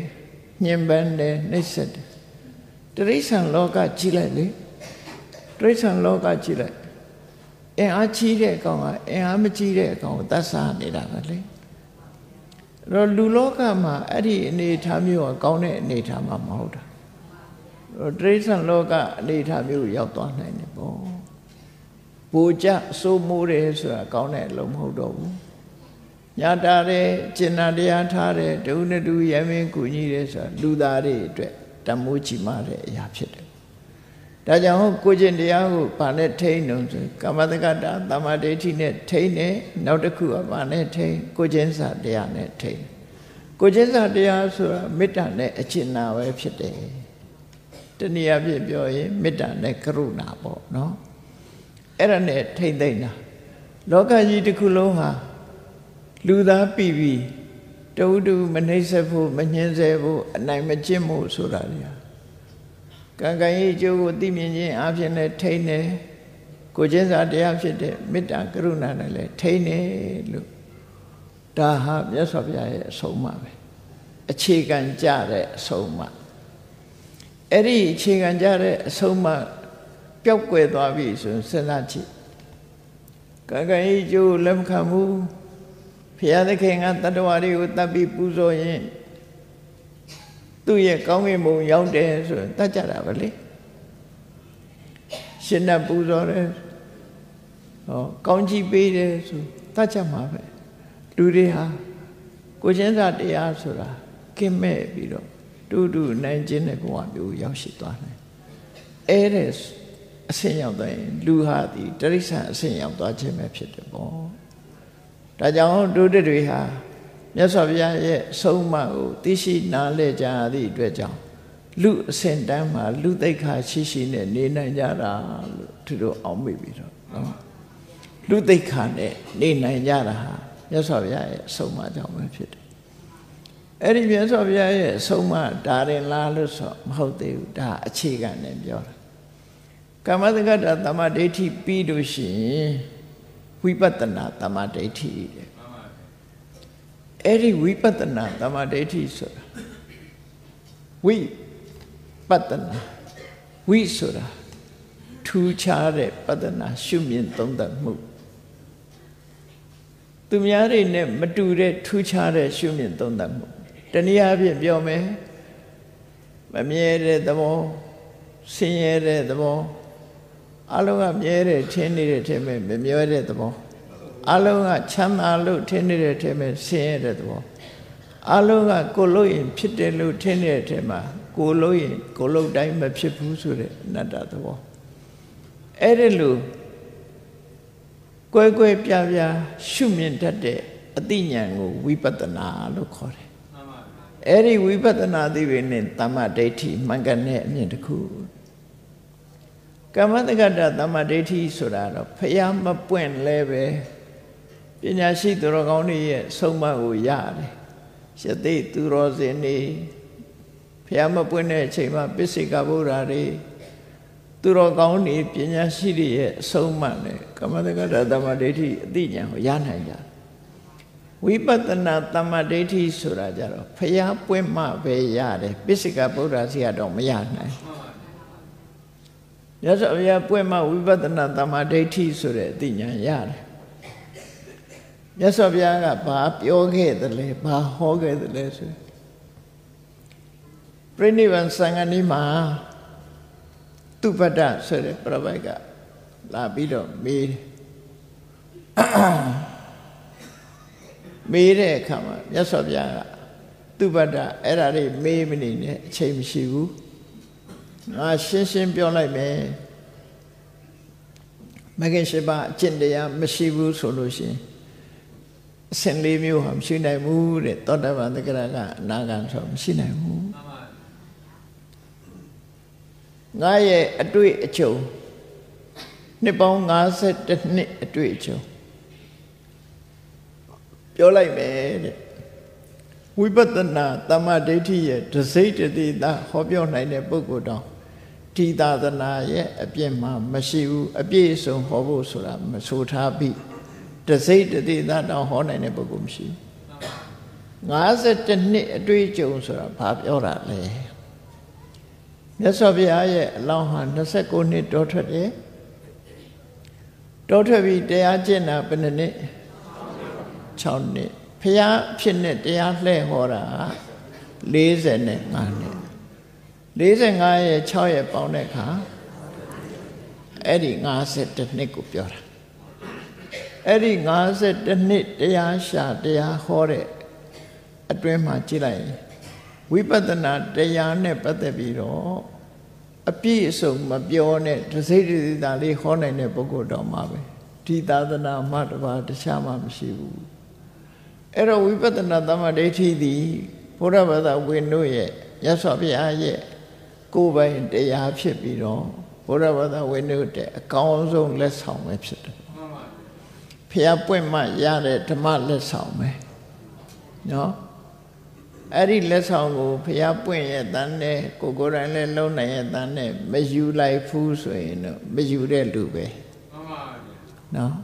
ညှဉ်းပန်းတယ်နှိပ်စက်တယ်။တရိษံလောကကြည့်လိုက်လေ။တရိษံလောကကြည့်လိုက်။အင်အားကြီးတဲ့အကောင်ကအင်အားမကြီးတဲ့အကောင်ကိုတတ်စားနေတာပဲလေ။တော့လူလောကမှာအဲ့ဒီအနေထားမျိုးကကောင်းတဲ့အနေထားမှာမဟုတ်တာတရိစ္ဆာန်လောကအနေထားမျိုးရောက်သွားနိုင်တယ်ပေါ့ဘူကြစိုးမိုးတယ်ဆိုတာကောင်းတဲ့အလုံးမဟုတ်တော့ဘူး ညာတာတယ်ကျင်နာတရားထားတယ်ဒုနတူရမင်းကူညီတယ်ဆိုတာလူသားတွေအတွက်တမိုးချီမတဲ့အရာဖြစ်တယ်ဒါကြောင့်ကိုကျင့်တရားကိုဗာနဲ့ထိန်းလို့ဆိုကမ္မတက္ကတာတမ္မာဒိဋ္ဌိနဲ့ထိန်းတယ်နောက်တစ်ခုကဗာနဲ့ထိန်းကိုကျင့်စာတရားနဲ့ထိန်းကိုကျင့်စာတရားဆိုတာမေတ္တာနဲ့အကျဉ်းနာပဲဖြစ်တယ်တနည်းအားဖြင့်ပြောရင်မေတ္တာနဲ့ကရုဏာပေါ့နော်အဲ့ဒါနဲ့ထိမ့်သိမ့်တာလောကကြီးတစ်ခုလုံးဟာ လူသားပြီပြီတူတူမနှိမ့်ဆက်ဖို့မညှင်းဆဲဖို့အနိုင်မကျင့်ဖို့ဆိုတာလေကံကံရဲ့အကျိုးကိုသိမြင်ခြင်းအပြင်နဲ့ထိမ့်တယ်ကိုချင်းစာတရားဖြစ်တဲ့မေတ္တာကရုဏာနဲ့လည်းထိမ့်တယ်လို့ဒါဟာမြတ်စွာဘုရားရဲ့အဆုံးအမပဲအခြေခံကြတဲ့အဆုံးအမအဲ့ဒီအခြေခံကြတဲ့အဆုံးအမပျောက်ကွယ်သွားပြီဆိုရင်စဉ်းစားကြည့်ကံကံဤကျိုးလက်မခံဘူးဘု ရားသခင်ကတတ္တဝါတွေကိုတတ်ပြီးပူဇော်ရင်သူ့ရဲ့ကောင်းကင်ဘုံရောက်တယ်ဆိုရင်တတ်ကြတာပဲလေရှင်နဲ့ပူဇော်တယ်ဟောကောင်းကြီးပေးတယ်ဆိုတတ်ကြမှာပဲလူတွေဟာကိုချင်းစာတရားဆိုတာကင်းမဲ့ပြီးတော့တူတူနိုင်ခြင်းတဲ့ဘဝမျိုးရောက်ရှိသွားတယ်အဲ့တဲ့အဆင့်ရောက်သွားရင်လူဟာဒီတရိစ္ဆာန်အဆင့်ရောက်သွားခြင်းပဲဖြစ်တယ်ပေါ့ ဒါကြောင့်ဒုဒတွေဟာမြတ်စွာဘုရားရဲ့ဆုံးမကိုသိရှိနားလည်ကြသည့်အတွက်ကြောင့်လူအစဉ်တန်းမှာလူသိက္ခာရှိရှိနဲ့နေနိုင်ကြတာလို့သူတို့အောင်မိပြီတော့နော်လူသိက္ခာနဲ့နေနိုင်ကြတာဟာမြတ်စွာဘုရားရဲ့အဆုံးအမကြောင့်ပဲဖြစ်တယ်အဲ့ဒီမြတ်စွာဘုရားရဲ့အဆုံးအမဒါရင်လားလို့ဆိုမဟုတ်သေးဘူးဒါအခြေခံနဲ့ပြောတာကမ္မတက္ကတာတမ္မာဒိဋ္ဌိပြီးလို့ရှိရင် ဝိပဿနာတမ္မာဒိဋ္ဌိတဲ့အဲ့ဒီဝိပဿနာတမ္မာဒိဋ္ဌိဆိုတာဝိပဿနာဝိဆိုတာထူးခြားတဲ့ပဿနာရှုမြင်သုံးသပ်မှုသူများတွေနဲ့မတူတဲ့ထူးခြားတဲ့ရှုမြင်သုံးသပ်မှုတနည်းအားဖြင့်ပြောမယ်မမြဲတဲ့သဘောဆင်းရဲတဲ့သဘော အလုံးကမြဲတဲ့ထင်းနေတဲ့ထင်မဲ့မမြဲတဲ့သဘောအလုံးကချမ်းသာလို့ထင်နေတဲ့ထင်မဲ့ဆင်းရဲတဲ့သဘောအလုံးကကိုလို့ရင်ဖြစ်တယ်လို့ထင်နေတဲ့ထင်မှာကိုလို့ရင်ကိုလို့တိုင်းမဖြစ်ဘူးဆိုတဲ့အနတ္တသဘောအဲ့ဒီလိုကွဲကွဲပြားပြားရှုမြင်တတ်တဲ့အသိဉာဏ်ကိုဝိပဿနာလို့ခေါ်တယ်အဲ့ဒီဝိပဿနာသိပေနဲ့တမ္မဒိဋ္ဌိမှန်ကန်တဲ့အမြင်တစ်ခု ကမ္မတက္ကတာတမ္မဒိဋ္ဌိဆိုတာတော့ဖျားမပွင့်လဲပဲပညာရှိသူတော်ကောင်းတွေရဲ့ဆုံးမကိုရတယ်ရှသိသူတော်စင်နေဖျားမပွင့်တဲ့အချိန်မှာပစ္စေကဗုဒ္ဓတွေသူတော်ကောင်းတွေပညာရှိတွေရဲ့အဆုံးအမနဲ့ကမ္မတက္ကတာတမ္မာဒိဋ္ဌိအသိဉာဏ်ကိုရနိုင်ကြဝိပဿနာတမ္မာဒိဋ္ဌိဆိုတာကြတော့ဖျားပွင့်မှပဲရတယ်ပစ္စေကဗုဒ္ဓစီကတော့မရနိုင် ရသော်ဘုရားပွင့်မှဝိပဿနာတမ္မာဒိဋ္ဌိဆိုတဲ့အသိဉာဏ်ရတယ်မြတ်စွာဘုရားကဘာပြောခဲ့သလဲဘာဟောခဲ့သလဲဆိုပြိဋိဘံသံဃာနီးမှာသူပတ္တဆိုတဲ့ပြပိုက်ကလာပြီးတော့မေးတယ်မေးတဲ့အခါမှာမြတ်စွာဘုရားကသူပတ္တအဲ့ဒါတွေမေးမနေနဲ့အချိန်မရှိဘူး ငါရှင်းရှင်းပြောလိုက်မယ်မဂ္ဂင်ရှိပါအကျင့်တရားမရှိဘူးဆိုလို့ရှိရင်အစဉ်လေးမျိုးဟာမရှိနိုင်ဘူးတဲ့သောတာပန်သက္ကရာကအနာဂံဆိုမရှိနိုင်ဘူးငါရဲ့အတွေ့အကြုံနှစ်ပေါင်း52နှစ်အတွေ့အကြုံပြောလိုက်မယ်တဲ့ဝိပဿနာတမ္မာဒိဋ္ဌိရဲ့ဒစိတ်တတိတာဟောပြောနိုင်တဲ့ပုဂ္ဂိုလ်တောင် ဒီသာသနာရဲ့အပြည့်မှမရှိဘူးအပြည့်အစုံဟောဖို့ဆိုတာမဆိုထားပြီးတစိတ်တတိတာတောင်ဟောနိုင်တဲ့ပုဂ္ဂိုလ်မရှိဘူး52နှစ်အတွေ့အကြုံဆိုတာဘာပြောတာလဲမြတ်စွာဘုရားရဲ့အလောင်းဟာ29နှစ်တောထွက်တယ်တောထွက်ပြီးတရားကျင့်တာဘယ်နှစ်နှစ်6နှစ်ဘုရားဖြစ်နဲ့တရားလှည့်ဟောတာ45နှစ် 45ရဲ့6ရဲ့ပေါင်းတဲ့အခါအဲ့ဒီ52နှစ်ကိုပြောတာအဲ့ဒီ52နှစ်တရားရှာတရားဟောတဲ့အတွင်းမှာကြည့်လိုက်ရင်ဝိပဿနာတရားနဲ့ပတ်သက်ပြီးတော့အပြည့်အစုံမပြောနဲ့တစိမ့်တစိတာလေးဟောနိုင်တဲ့ပုဂ္ဂိုလ်တော်မှာပဲဒီသာသနာမှတပါတခြားမှမရှိဘူးအဲ့တော့ဝိပဿနာသမဒိဋ္ဌိသည်ဘုရားဘာသာဝင်တို့ရဲ့ရသော်ဘုရားရဲ့ ကိုယ်ပိုင်တရားဖြစ်ပြီးတော့ဘုရားဘာသာဝင်တို့တဲ့အကောင်းဆုံးလက်ဆောင်ပဲဖြစ်တယ်ဖះပွင့်မှရတဲ့ဓမ္မလက်ဆောင်ပဲနော်အဲ့ဒီလက်ဆောင်ကိုဖះပွင့်ရဲ့တန်းနဲ့ကိုကိုယ်တိုင်လည်းလုံးနိုင်ရဲ့တန်းနဲ့မယူလိုက်ဘူးဆိုရင်တော့မယူတဲ့လူပဲမှန်ပါဗျာနော်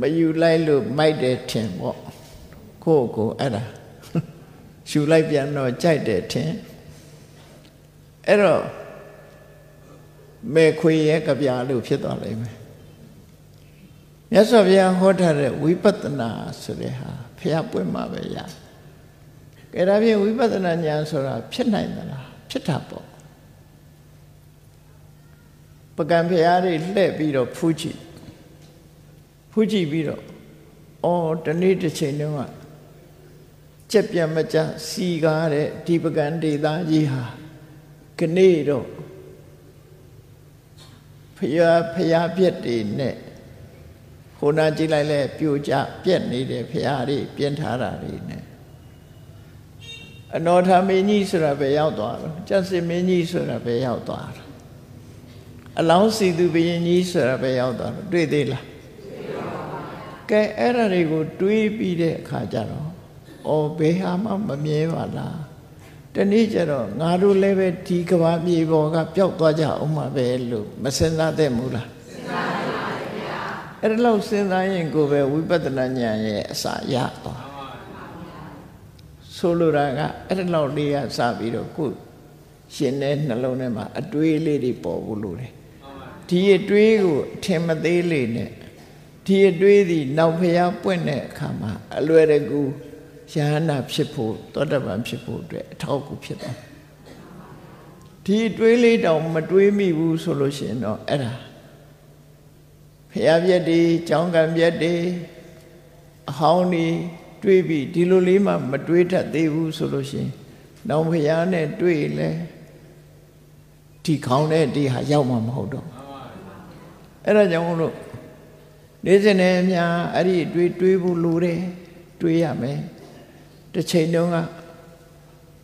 မယူလိုက်လို့မိုက်တယ်ထင်ပေါ့ကိုယ့်ကိုအဲ့ဒါ ယူလိုက်ပြန်တော့ကြိုက်တယ်ထင်အဲ့တော့မေခွေရဲ့ကြပြလို့ဖြစ်သွားလိမ့်မယ်မြတ်စွာဘုရားဟောထားတဲ့ဝိပဿနာဆိုတဲ့ဟာဖះပွင့်မှာပဲရကဲဒါဖြင့်ဝိပဿနာဉာဏ်ဆိုတာဖြစ်နိုင်သလားဖြစ်တာပေါ့ပကံဖះတွေလှည့်ပြီးတော့ဖူးကြည့်ဖူးကြည့်ပြီးတော့အော်တနေ့တစ်ချိန်တုန်းက ကြက်ပြတ်မကြစီကားတဲ့ဒီပကံဒေသကြီးဟာကနေ့တော့ဖျားဖျားပြက်တွေနဲ့ခုနကြည့်လိုက်လဲပြိုကျပြက်နေတဲ့ဖျားတွေပြင်းထားတာတွေနဲ့အနောထမင်းကြီးဆိုတာပဲရောက်သွားတော့ကျက်စင်မင်းကြီးဆိုတာပဲရောက်သွားတာအလောင်းစီသူဘရင်ကြီးဆိုတာပဲရောက်သွားတော့တွေ့သေးလားကဲအဲ့ဒါတွေကိုတွေးပြီးတဲ့အခါကျတော့ အော်ဘယ်ဟာမှမမြဲပါလားတနေ့ကျတော့ငါတို့လည်းပဲဒီကဘာမြေပေါ်ကပျောက်သွားကြအောင်မှာပဲလို့မစင်စားသင့်ဘူးလားစဉ်းစားပါဗျာအဲ့ဒါလို့စဉ်းစားရင်ကိုပဲဝိပဿနာဉာဏ်ရဲ့အစာရသွားဆိုလိုတာကအဲ့ဒါလောက်လေးကစပြီးတော့ကိုရှင်တဲ့နှလုံးထဲမှာအတွေးလေးတွေပေါ်ဖို့လိုတယ်ဒီအတွေးကိုအထင်မသေးလေးနဲ့ဒီအတွေးသည်နောက်ဖျားပွင့်တဲ့အခါမှာအလွယ်တကူ ယဟနာဖြစ်ဖို့သောတပန်ဖြစ်ဖို့အတွက်အထောက်အကူဖြစ်သွားဒီတွေးလေးတောင်မတွေးမိဘူးဆိုလို့ရှိရင်တော့အဲ့ဒါဖျားပြက်တွေကြောင်းကံပြက်တွေအဟောင်းတွေတွေးပြီးဒီလိုလေးမှမတွေးတတ်သေးဘူးဆိုလို့ရှိရင်နောင်ဖျားနဲ့တွေးလဲဒီခေါင်းနဲ့ဒီဟာရောက်မှာမဟုတ်တော့အဲ့ဒါကြောင့်မို့လို့နေ့စဉ်နဲ့အများအဲ့ဒီတွေးတွေးဖို့လိုတယ်တွေးရမယ် တစ်ချိန်တုန်းက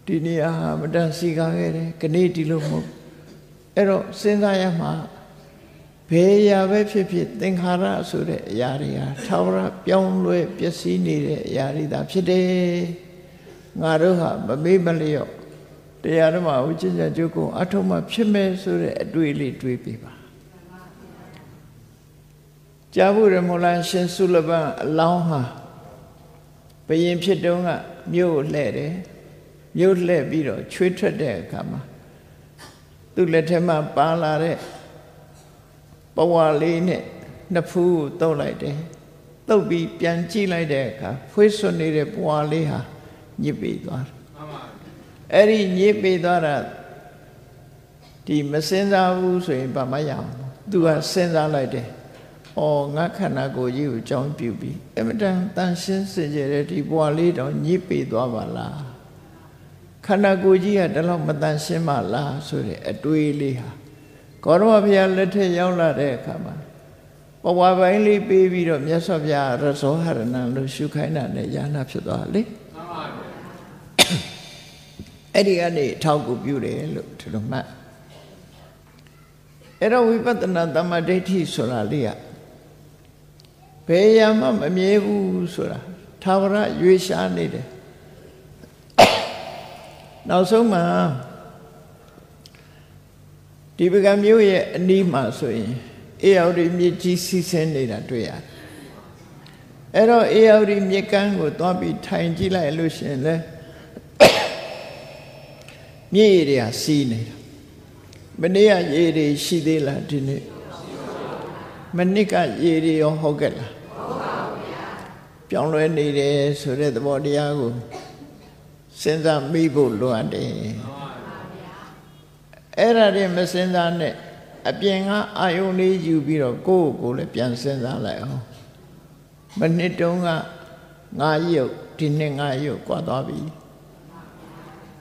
ဒီနေရာဟာမတန်စီကားခဲ့တယ်ခဏဒီလိုမဟုတ်အဲ့တော့စဉ်းစားရမှာဘယ်ရာပဲဖြစ်ဖြစ်သင်္ခါရဆိုတဲ့အရာတွေဟာထာဝရပြောင်းလဲပျက်စီးနေတဲ့အရာတွေသာဖြစ်တယ်ငါတို့ဟာမမေ့မလျော့တရားဓမ္မဝိကျင်ကြကျုပ်ကိုအထုံးမှဖြစ်မယ်ဆိုတဲ့အတွေ့အလေးတွေးပြပါကြာဘူးရမလားရှင်ဆုလဘအလောင်းဟာဘယင်ဖြစ်တုန်းက မြို့ကိုလှဲ့တယ်မြို့လှဲ့ပြီးတော့ချွေးထွက်တဲ့အခါမှာသူ့လက်ထက်မှာပါလာတဲ့ပဝါလေးနဲ့နှစ်ဖူးကိုတုပ်လိုက်တယ်တုပ်ပြီးပြန်ကြည့်လိုက်တဲ့အခါဖွေးစွနေတဲ့ပဝါလေးဟာညစ်ပေသွားတယ်အဲ့ဒီညစ်ပေသွားတာဒီမစင်စားဘူးဆိုရင်ဘာမှရအောင်သူကစဉ်းစားလိုက်တယ် အော်ငါခန္ဓာကိုယ်ကြီးကိုကြောင်းပြုပြီးအမတန်တန်ရှင်းစင်ကြတဲ့ဒီဘဝလေးတော့ညစ်ပေသွားပါလားခန္ဓာကိုယ်ကြီးကတလောက်မတန်ရှင်းပါလားဆိုတဲ့အတွေးလေးဟာကောရမဘုရားလက်ထက်ရောက်လာတဲ့အခါမှာဘဝပိုင်းလေးပေးပြီးတော့မြတ်စွာဘုရားရဇောဟရဏလို့ရှုခိုင်းတာနဲ့ယာနာဖြစ်သွားလေမှန်ပါဗျာအဲ့ဒီကနေထောက်ကူပြုတယ်လို့ဒီလိုမှတ်အဲ့တော့ဝိပဿနာတမ္မဒိဋ္ဌိဆိုတာလေးက ဘယ်ရမှမမြဲဘူးဆိုတာသာဝရရွေရှားနေတယ်နောက်ဆုံးမှာဒီပကံမျိုးရဲ့အနီးမှာဆိုရင်အေယောဒီမြစ်ကြီးစီးဆင်းနေတာတွေ့ရတယ်အဲ့တော့အေယောဒီမြစ်ကမ်းကိုသွားပြီးထိုင်ကြည့်လိုက်လို့ရှင်လဲမြစ်ရည်တွေဟာစီးနေတာမနေ့ကရေတွေရှိသေးလားဒီနေ့မနစ်ကရေတွေရောဟုတ်ကဲ့လား ပြောင်းလဲနေတယ်ဆိုတဲ့သဘောတရားကိုစဉ်းစားမိဖို့လိုအပ်တယ်အဲ့ဒါတွေမစဉ်းစားနဲ့အပြင်ကအာယုန်လေးယူပြီးတော့ကိုယ့်ကိုယ်လည်းပြန်စဉ်းစားလိုက်အောင်မနှစ်တုန်းကငါရုပ်ဒီနှစ်ငါရုပ်ကွာသွားပြီ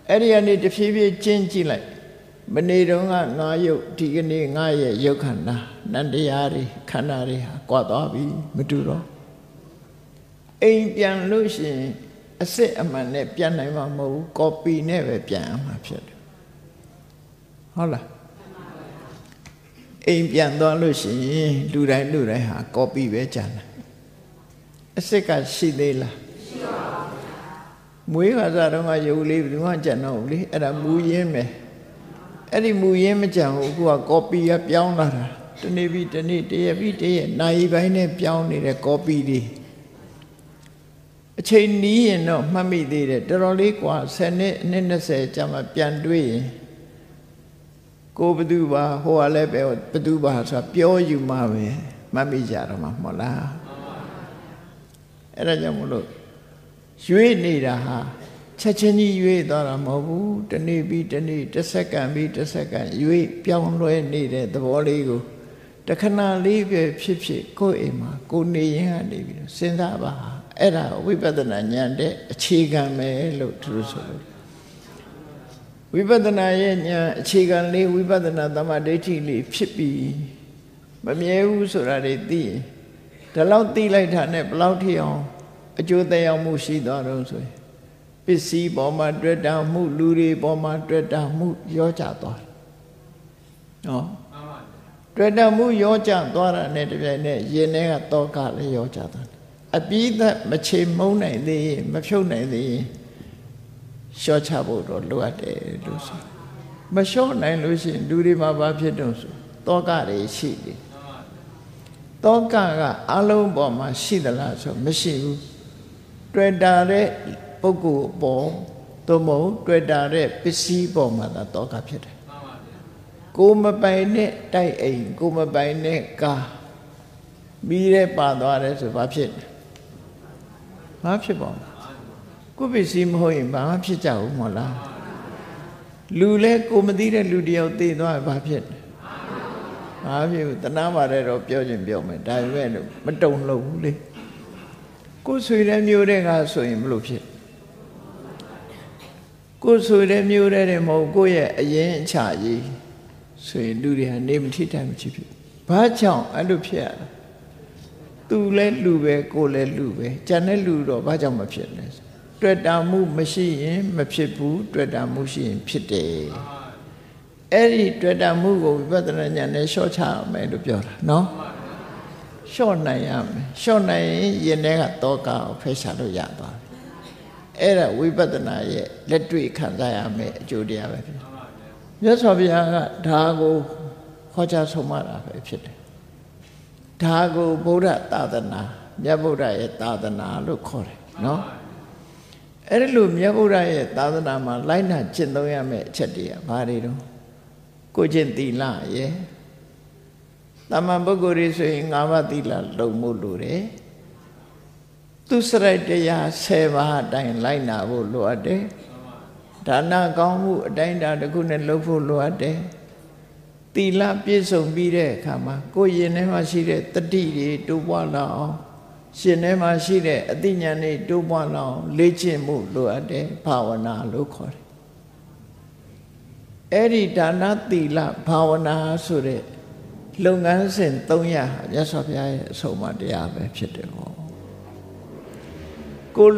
အဲ့ဒီကနေတဖြည်းဖြည်းကျင်းကြည့်လိုက်မနေ့တုန်းကငါရုပ်ဒီကနေ့ငါရဲ့ရုပ်ခန္ဓာနန္တရားတွေခန္ဓာတွေဟာကွာသွားပြီမတူတော့ အိမ်ပြန်လို့ရှိရင်အစ်စ်အမှန်နဲ့ပြန်နိုင်မှာမဟုတ်ဘူးကော်ပီနဲ့ပဲပြန်ရမှာဖြစ်တယ်ဟုတ်လားအိမ်ပြန်သွားလို့ရှိရင်လူတိုင်းလူတိုင်းဟာကော်ပီပဲကြံတယ်အစ်စ်ကရှိသေးလားရှိပါဘူးမွေးခါစားတော့ကရုပ်လေးဘယ်သူမှကြံတော့ဘူးလေအဲ့ဒါမူရင်းပဲအဲ့ဒီမူရင်းမကြံဘူးအခုကကော်ပီကပြောင်းလာတာတနေ့ပြီးတနေ့တရက်ပြီးတရက်နိုင်ပိုင်းနဲ့ပြောင်းနေတဲ့ကော်ပီတွေ အချိန်နီးရင်တော့မှတ်မိသေးတယ်တော်တော်လေးกว่า10နှစ်အနှစ်20ကြာမှပြန်တွေးရင်ကိုဘသူပါဟိုကလည်းပဲဘသူပါဆိုတာပြောယူမှပဲမှတ်မိကြတော့မှာမဟုတ်လားအဲ့ဒါကြောင့်မလို့ရွေးနေတာဟာချက်ချင်းကြီးရွေးသွားတာမဟုတ်ဘူးတနေ့ပြီးတနေ့တစ်စက္ကန့်ပြီးတစ်စက္ကန့်ရွေးပြောင်းလဲနေတဲ့သဘောလေးကိုတခဏလေးပဲဖြစ်ဖြစ်ကိုယ့်အိမ်မှာကိုနေရင်ကနေပြီးစဉ်းစားပါ အဲ့ဒါဝိပဿနာဉာဏ်တဲ့အခြေခံပဲလို့သူတို့ဆိုလို့ဝိပဿနာရဲ့ဉာဏ်အခြေခံလေးဝိပဿနာသမာဓိဋ္ဌိလေးဖြစ်ပြီးမမြဲဘူးဆိုတာတွေသိရင်ဒီလောက်သိလိုက်တာနဲ့ဘလောက်ထိအောင်အကျိုးသက်မှုရှိသွားတော့ဆိုရင်ပစ္စည်းပေါ်မှာတွေ့တာမှုလူတွေပေါ်မှာတွေ့တာမှုရောကြသွားတယ်။နော်တွေ့တာမှုရောကြသွားတာနဲ့တပြိုင်နက်ရင်ထဲကတောကလည်းရောကြသွားတယ်။ အပြီးသက်မချေမုံနိုင်သေးရင်မဖြုတ်နိုင်သေးရင်ရှော့ချဖို့တော့လိုအပ်တယ်လို့ဆိုမလျှော့နိုင်လို့ရှိရင်လူတွေမှာဘာဖြစ်တော့ဆိုတောကတွေရှိတယ်တောကကအလုံးပေါ်မှာရှိသလားဆိုမရှိဘူးတွေ့တာတဲ့ပုဂ္ဂိုလ်ပေါ်သို့မဟုတ်တွေ့တာတဲ့ပစ္စည်းပေါ်မှာသာတောကဖြစ်တယ်ကိုမပိုင်နဲ့တိုက်အိမ်ကိုမပိုင်နဲ့ကားပြီးတဲ့ပါသွားတယ်ဆိုဘာဖြစ် ဘာဖြစ်ပါ့မလဲကိုပစ္စည်းမဟုတ်ရင်ဘာမှဖြစ်ကြဘူးမဟုတ်လားလူလဲကိုမသိတဲ့လူတယောက်သိသွားရင်ဘာဖြစ်လဲဘာဖြစ်ဘူးတနာပါတယ်တော့ပြောခြင်းပြောမယ်ဒါပေမဲ့မတုံလို့ဘူးလေကိုဆွေတဲ့မျိုးတဲ့ကဆိုရင်ဘလို့ဖြစ်ကိုဆွေတဲ့မျိုးတဲ့မဟုတ်ကိုရဲ့အရင်အချကြီးဆိုရင်လူတွေဟာနေမထိတိုင်မချဖြစ်ဘာကြောင့်အဲ့လိုဖြစ်ရလဲ သူလဲလူပဲကိုလည်းလူပဲကြံတဲ့လူတော့ဘာကြောင့်မဖြစ်လဲတွေ့တာမှုမရှိရင်မဖြစ်ဘူးတွေ့တာမှုရှိရင်ဖြစ်တယ်အဲ့ဒီတွေ့တာမှုကိုဝိပဿနာဉာဏ်နဲ့ရှော့ချရမယ်လို့ပြောတာနော်ရှော့နိုင်ရမယ်ရှော့နိုင်ရင်ရင်ထဲကတောကကိုဖယ်ရှားလို့ရသွားပြီအဲ့ဒါဝိပဿနာရဲ့လက်တွေ့ခံစားရမယ်အကျိုးတရားပဲဖြစ်မြတ်စွာဘုရားကဒါကိုဟောကြားဆုံးမတာပဲဖြစ်တယ် ဒါကိုဗုဒ္ဓသာသနာမြတ်ဗုဒ္ဓရဲ့သာသနာလို့ခေါ်တယ်နော်အဲ့ဒီလိုမြတ်ဗုဒ္ဓရဲ့သာသနာမှာလိုက်နာကျင့်သုံးရမယ့်အချက်တွေကဘာတွေတော့ကိုကျင့်သီလရဲ့တမန်ပုဂ္ဂိုလ်တွေဆိုရင်၅ပါးသီလလုံမှုလိုတယ်သူစရိုက်တရား10ပါးအတိုင်းလိုက်နာဖို့လိုအပ်တယ်ဒါနကောင်းမှုအတိုင်းတာတစ်ခုနဲ့လုပ်ဖို့လိုအပ်တယ် သီလပြည့်စုံပြီးတဲ့အခါမှာကိုယ်ရင်ထဲမှာရှိတဲ့တတိတွေတိုးပွားလာအောင်ရှင်ထဲမှာရှိတဲ့အသိဉာဏ်တွေတိုးပွားလာအောင်လေ့ကျင့်မှုလိုအပ်တယ်ဘာဝနာလို့ခေါ်တယ်အဲ့ဒီဒါနသီလဘာဝနာဆိုတဲ့လုပ်ငန်းစဉ်300ဟာမြတ်စွာဘုရားရဲ့အဆုံးအမတရားပဲဖြစ်တယ်ဟောကို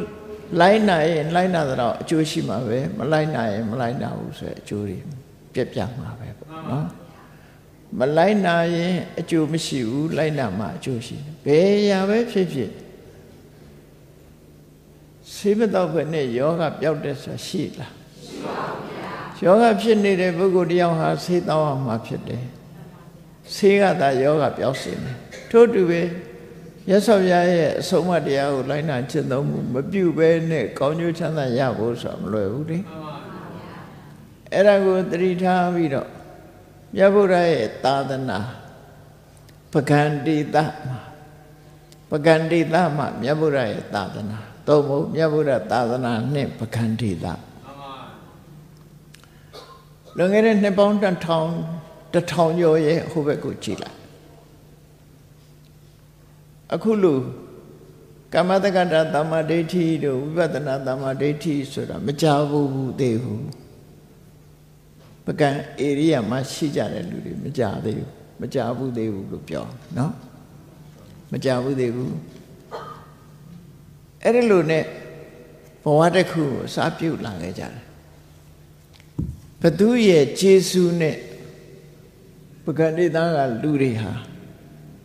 လိုက်နိုင်ရင်လိုက်နာတော့အကျိုးရှိမှာပဲမလိုက်နိုင်ရင်မလိုက်နာဘူးဆိုတဲ့အကျိုးတွေပြက်ပြမှာပဲပေါ့နော် မလိုက်နာရင်အကျိုးမရှိဘူးလိုက်နာမှအကျိုးရှိတယ်ဘယ်ရာပဲဖြစ်ဖြစ်ဆေးမတော့ဘဲနဲ့ယောဂပျောက်တဲ့ဆိုရှိလားရှိပါဘူးဗျာယောဂဖြစ်နေတဲ့ပုဂ္ဂိုလ်တယောက်ဟာဆေးတောင်းအောင်မှဖြစ်တယ်ဆေးကသာယောဂပျောက်စေတယ်ထို့တူပဲရသော်ဘုရားရဲ့အဆုံးအမတရားကိုလိုက်နာကျင့်သုံးမှုမပြုဘဲနဲ့ကောင်းကျိုးချမ်းသာရဖို့ဆိုတာမလွယ်ဘူးလေအဲ့ဒါကိုသတိထားပြီးတော့ မြတ်ဗုဒ္ဓရဲ့သာသနာပကံတိတမှာပကံတိတမှာမြတ်ဗုဒ္ဓရဲ့သာသနာသို့မဟုတ်မြတ်ဗုဒ္ဓသာသနာနှင့်ပကံတိတလွန်ခဲ့တဲ့နှစ်ပေါင်းတစ်ထောင်တထောင်ကျော်ရဲ့ဟိုဘက်ကိုကြည့်လိုက်အခုလို့ကမ္မတက္ကတာသမ္မာဒိဋ္ဌိတို့ဝိပဿနာသမ္မာဒိဋ္ဌိဆိုတာမကြဘူးသေးဘူး ပကံဧရိယာမှာရှိကြတဲ့လူတွေမကြသေးဘူးမကြဘူးသေးဘူးလို့ပြောနော်မကြဘူးသေးဘူးအဲ့ဒီလိုနဲ့ဘဝတစ်ခုကိုအစာပြုတ်လာခဲ့ကြတယ်ဘသူရဲ့ကျေးဇူးနဲ့ပကတိသားကလူတွေဟာ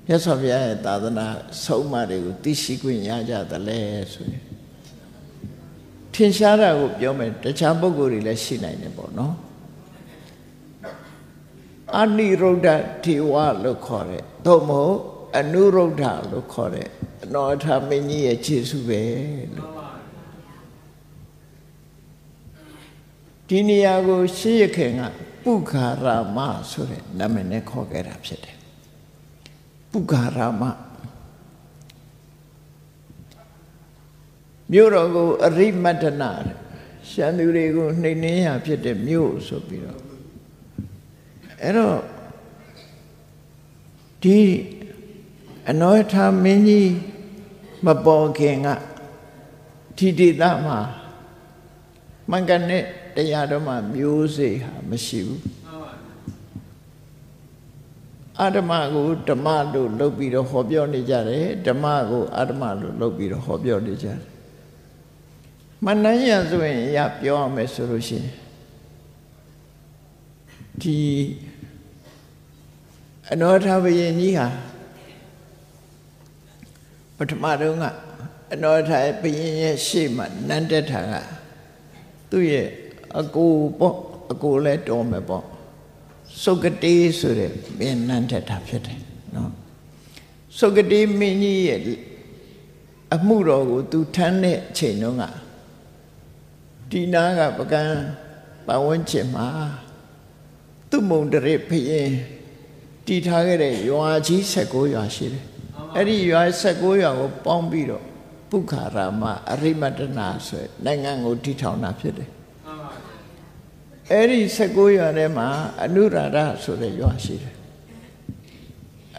မြတ်စွာဘုရားရဲ့သာသနာဆုံးမတွေကိုသိရှိခွင့်ရကြသလဲဆိုရင်ထင်ရှားတာကိုပြောမယ်တခြားပုဂ္ဂိုလ်တွေလည်းရှိနိုင်တယ်ပေါ့နော် အနိရုဒ္ဓထေဝလို့ခေါ်တဲ့သို့မဟုတ်အနုရုဒ္ဓလို့ခေါ်တဲ့အနောထမင်းကြီးရဲ့ခြေဆုပဲလို့ဒီနေရာကိုရှေးရခင်ကပုခါရမဆိုတဲ့နာမည်နဲ့ခေါ်ခဲ့တာဖြစ်တယ်ပုခါရမမြို့တော်ကိုအရိမတ္တနာရှမ်းသူတွေကိုနှိမ်နှင်းရဖြစ်တဲ့မြို့ဆိုပြီးတော့ အဲ့တော့ဒီအနောထာမင်းကြီးမပေါ်ခင်ကဒီဒေသမှာမင်္ဂနဲ့တရားတော်မှာမျိုးစေ့ဟာမရှိဘူးအာဓမကိုဓမ္မလို့လုပ်ပြီးတော့ဟောပြောနေကြတယ်ဓမ္မကိုအာဓမလို့လုပ်ပြီးတော့ဟောပြောနေကြတယ်မနှမ်းရဆိုရင်ရပြောရမယ်ဆိုလို့ရှိရင်ဒီ အနောထဘယင်ကြီးဟာပထမတုန်းကအနောထဘယင်ရဲ့ရှေ့မှာနန်းတက်တာကသူ့ရဲ့အကိုပေါ့အကိုလည်းတော်မယ်ပေါ့စုကတိဆိုတဲ့မင်းနန်းတက်တာဖြစ်တယ်နော်စုကတိမင်းကြီးရဲ့အမှုတော်ကိုသူထမ်းတဲ့အချိန်တုန်းကဒီနာကပကံပဝန်းကျင်မှာသူ့မုံတရစ်ဖရင် တည်ထားခဲ့တဲ့ရွာကြီး16ရွာရှိတယ်အဲ့ဒီရွာ16ရွာကိုပေါင်းပြီးတော့ပုခါရမအရိမတနာဆိုနိုင်ငံကိုတည်ထောင်တာဖြစ်တယ်အဲ့ဒီ16ရွာထဲမှာအနုရာဓဆိုတဲ့ရွာရှိတယ်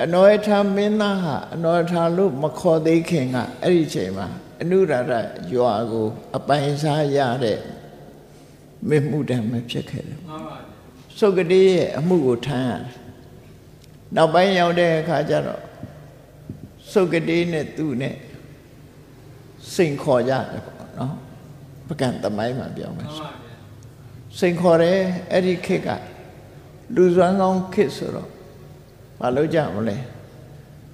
အနောထာမင်းသားဟာအနောထာလို့မခေါ်သေးခင်ကအဲ့ဒီချိန်မှာအနုရာဓရွာကို အပိုင်စားရတဲ့မေမှုတံမဖြစ်ခဲ့တယ်မှန်ပါသုကတိရဲ့အမှုကိုထမ်းရတယ် နောက်ပိုင်းရောက်တဲ့အခါကျတော့သုကတိနဲ့သူ့နဲ့စိန်ခေါ်ကြတယ်ပေါ့နော်ပကံသမိုင်းမှာပြောမယ်ဆိုစိန်ခေါ်တယ်အဲ့ဒီခေတ်ကလူစွမ်းကောင်းခေတ်ဆိုတော့မလုပ်ကြမလဲ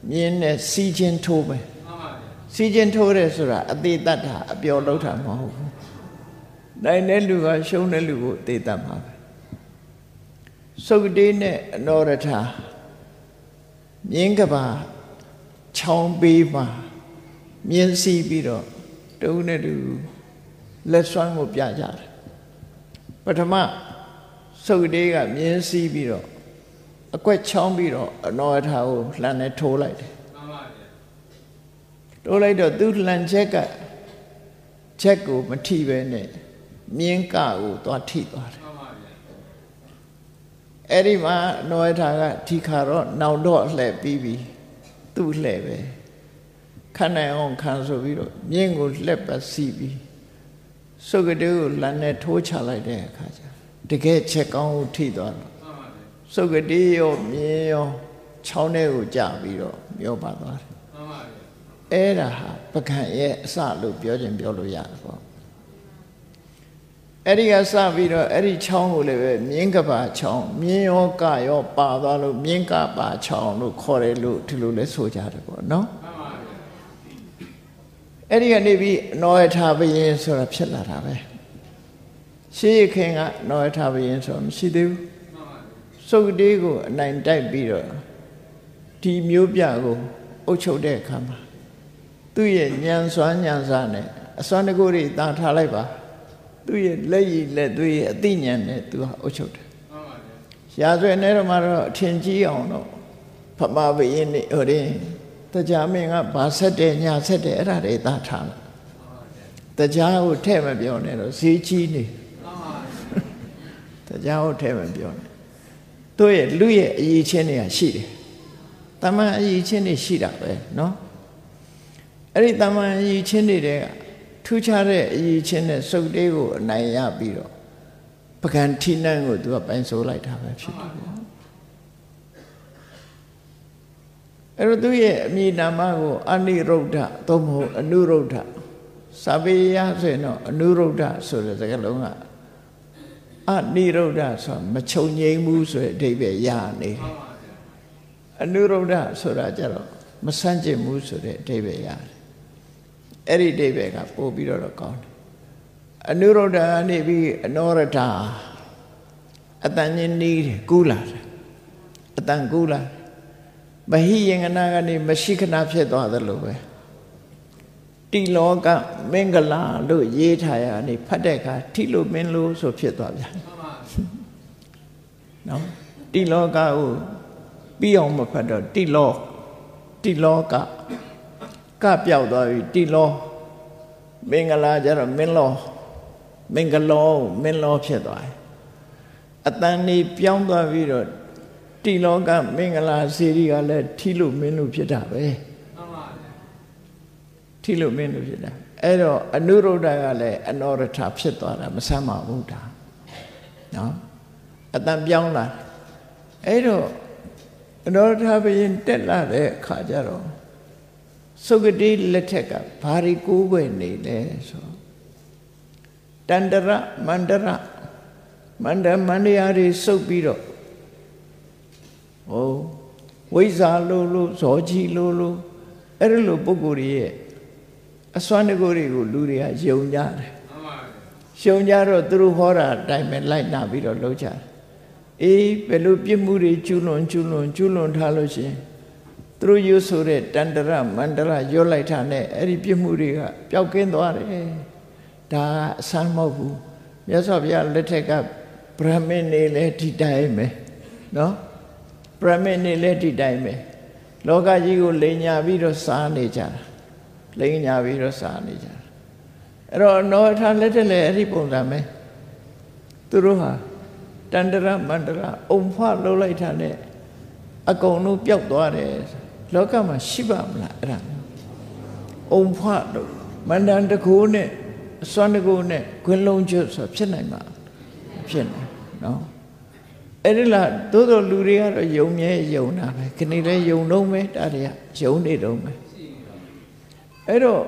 မြင်းနဲ့စီးချင်းထိုးပဲစီးချင်းထိုးတယ်ဆိုတာအသေးတတ်တာအပျော်လောက်တာမဟုတ်ဘူးနိုင်တဲ့လူကရှုံးတဲ့လူကိုအသေးတတ်မှာပဲစုတ်တေးနဲ့အနောရထ မြင်းကဘာချောင်းပေးမှာမြင်းစီးပြီးတော့တုံးနဲ့တူလက်ဆွမ်းကိုပြကြတယ်ပထမစုတ်တေးကမြင်းစီးပြီးတော့အကွက်ချောင်းပြီးတော့အနောထာကိုလှန်နဲ့ထိုးလိုက်တယ်မှန်ပါဗျာထိုးလိုက်တော့သူလှန်ချက်ကချက်ကိုမထိပဲနဲ့မြင်းကကိုသွားထိသွားတယ်မှန်ပါဗျာ အဲ့ဒီမှာအနောထာကထိခါတော့နောင်တော့လှည့်ပြီးပြီသူ့လှည့်ပဲခဏအောင်ခံဆိုပြီးတော့မြင်းကိုလှက်ပတ်စီးပြီးစုကတေကိုလမ်းနဲ့ထိုးချလိုက်တဲ့အခါကျတကယ်ချက်ကောင်းကိုထိသွားတော့စုကတိရောမြင်းရောချောင်းထဲကိုကြပြီးတော့မျောပါသွားတယ်မှန်ပါဗျအဲ့ဒါဟာပကံရဲ့အစလို့ပြောခြင်းပြောလို့ရတယ်ပေါ့ အဲ့ဒီကစပြီးတော့အဲ့ဒီချောင်းကိုလည်းပဲမြင်းကပါချောင်းမြင်းရောကရောပါသွားလို့မြင်းကပါချောင်းလို့ခေါ်တယ်လို့ဒီလိုလဲဆိုကြတယ်ပေါ့နော်မှန်ပါဗျအဲ့ဒီကနေပြီးနောယထာဘယင်းဆိုတာဖြစ်လာတာပဲရှေးခင်ကနောယထာဘယင်းဆိုတာမရှိသေးဘူးစုတ်တေးကိုအနိုင်တိုက်ပြီးတော့ဒီမျိုးပြကိုအုပ်ချုပ်တဲ့အခါမှာသူ့ရဲ့ညံစွမ်းညံစားနဲ့အစွမ်းတကူတွေတာထားလိုက်ပါ သူ့ရဲ့လက်ရည်လက်သွေးရဲ့အသိဉာဏ်နဲ့သူဟာအုပ်ချုပ်တယ်မှန်ပါဗျာရာဇဝင်ထဲမှာတော့အထင်ကြီးအောင်တော့ဖမဘယင်းနေဟိုရင်တရားမင်းကဘာဆက်တယ်ညာဆက်တယ်အဲ့ဒါတွေတာထားလိုက်တရားကိုထဲ့မပြောနဲ့တော့ဈေးကြီးနေတရားကိုထဲ့မပြောနဲ့ တို့ရဲ့လူရဲ့အရေးချင်းတွေကရှိတယ်တမန်အရေးချင်းတွေရှိတာပဲเนาะအဲ့ဒီတမန်အရေးချင်းတွေက ထူးခြားတဲ့အရေးချင်းနဲ့စုပ်တေးကိုအနိုင်ရပြီးတော့ပကံထိနှံကိုသူကပိုင်ဆိုးလိုက်တာပဲဖြစ်တယ်ပေါ့အဲ့တော့သူရဲ့အမည်နာမကိုအနိရုဒ္ဓသို့မဟုတ်အနုရုဒ္ဓစာပေရဆိုရင်တော့အနုရုဒ္ဓဆိုတဲ့စကားလုံးကအနိရုဒ္ဓဆိုမချုပ်ငိမ့်ဘူးဆိုတဲ့အဓိပ္ပာယ်ရနေတယ်အနုရုဒ္ဓဆိုတာကြတော့မဆန့်ကျင်ဘူးဆိုတဲ့အဓိပ္ပာယ်ရတယ် အဲ့ဒီအဓိပ္ပာယ်ကပို့ပြီးတော့ကောင်းတယ်အနုရုဒ္ဓကနေပြီးအနောရထအတန်ချင်းနီးတယ်ကူးလာတယ်အတန်ကူးလာမဟိယင်္ဂနာကနေမရှိခဏဖြစ်သွားသလိုပဲတိလောကမင်္ဂလာလို့ရေးထားရနေဖတ်တဲ့အခါထိလို့မင်းလို့ဆိုဖြစ်သွားပြန်နော်တိလောကကိုပြီးအောင်မဖတ်တော့တိလောတိလောက ကပြောက်သွားပြီတိလောမင်္ဂလာကြတော့မင်းလောမင်္ဂလောမင်းလောဖြစ်သွားတယ်အတန်နေပြောင်းသွားပြီးတော့တိလောကမင်္ဂလာစီရီကလည်းထီလို့မင်းလို့ဖြစ်တာပဲထီလို့မင်းလို့ဖြစ်တာအဲ့တော့အနုရုဒ္ဓကလည်းအနောရထဖြစ်သွားတာမဆမ်းပါဘူးဒါနော်အတန်ပြောင်းလာအဲ့တော့အနောရထဘယင်တက်လာတဲ့အခါကျတော့ သုဂတိလက်ထက်ကဘာရီကိုးွယ်နေလဲဆိုတန္တရမန္တရမန္တမန္တရာတွေစုပ်ပြီးတော့ဟိုဝိဇ္ဇာလို့လို့ဇောကြီးလို့လို့အဲ့ဒီလိုပုဂ္ဂိုလ်ရဲ့အစွမ်းတကူတွေကိုလူတွေကယုံကြတယ်ယုံကြတော့သူတို့ဟောတာအတိုင်းပဲလိုက်နာပြီးတော့လုပ်ကြတယ်အေးဘယ်လိုပြစ်မှုတွေကျူးလွန်ကျူးလွန်ကျူးလွန်ထားလို့ရှင် သူတို့ရွဆိုတဲ့တန္တရမန္တရရွလိုက်တာနဲ့အဲ့ဒီပြစ်မှုတွေကပျောက်ကင်းသွားတယ်ဒါအဆန်းမဟုတ်ဘူးမြတ်စွာဘုရားလက်ထက်ကဗြဟ္မင်းနေလဲဒီတိုင်းပဲနော်ဗြဟ္မင်းနေလဲဒီတိုင်းပဲလောကကြီးကိုလိန်ညာပြီးတော့စားနေကြတာလိန်ညာပြီးတော့စားနေကြတာအဲ့တော့နောထားလက်ထက်လည်းအဲ့ဒီပုံစံပဲသူတို့ဟာတန္တရမန္တရအုံဖွလှုပ်လိုက်တာနဲ့အကုန်လုံးပျောက်သွားတယ် လောကမှာရှိပါမလားအဲ့ဒါအုံဖွလို့မန္တန်တကူနဲ့အစွမ်းတကူနဲ့ခွင်းလုံးကျွတ်ဆိုဖြစ်နိုင်မှာဖြစ်နိုင်နော်အဲ့ဒီလားသို့တော်လူတွေကတော့ယုံမြဲယုံတာပဲခဏလေးယုံတော့မယ်တာတွေကယုံနေတော့မယ်အဲ့တော့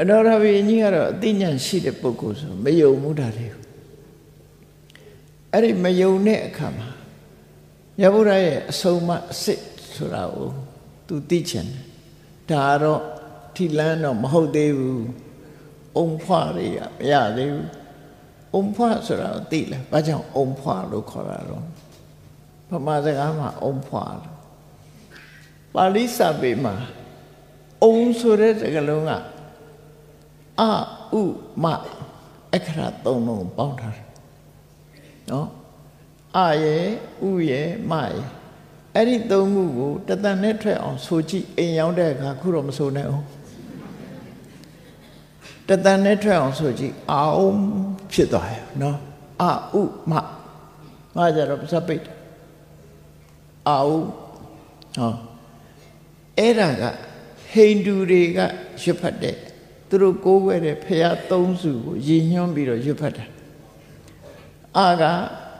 အနောရဘိကြီးကတော့အသိဉာဏ်ရှိတဲ့ပုဂ္ဂိုလ်ဆိုမယုံမှုတာတွေအဲ့ဒီမယုံတဲ့အခါမှာမြတ်ဗုဒ္ဓရဲ့အဆုံးအမအစစ် ဆိုတာကိုသူသိချင်တယ်ဒါတော့ထိလန်းတော့မဟုတ်သေးဘူးအုံဖွားတွေကမရသေးဘူးအုံဖွားဆိုတာကိုသိလားဘာကြောင့်အုံဖွားလို့ခေါ်တာတော့ဗမာစကားမှာအုံဖွားလို့ပါဠိစာပေမှာအုံဆိုတဲ့စကားလုံးကအဥမအခရာသုံးလုံးပေါင်းထားတယ်နော်အရဲ့ဥရဲ့မရဲ့ အဲ့ဒီသုံးခုကိုတသန်နဲ့ထွက်အောင်ဆိုကြည့်အိမ်ရောက်တဲ့အခါခုတော့မဆိုနိုင်အောင်တသန်နဲ့ထွက်အောင်ဆိုကြည့်အောင်ဖြစ်သွားရနော်အဥမမကြတော့စပိတ်အာဥဟောအဲ့ဒါကဟိန္ဒူတွေကရွတ်ဖတ်တဲ့သူတို့ကိုးကွယ်တဲ့ဖရာသုံးစုကိုရည်ညွှန်းပြီးတော့ရွတ်ဖတ်တာအာက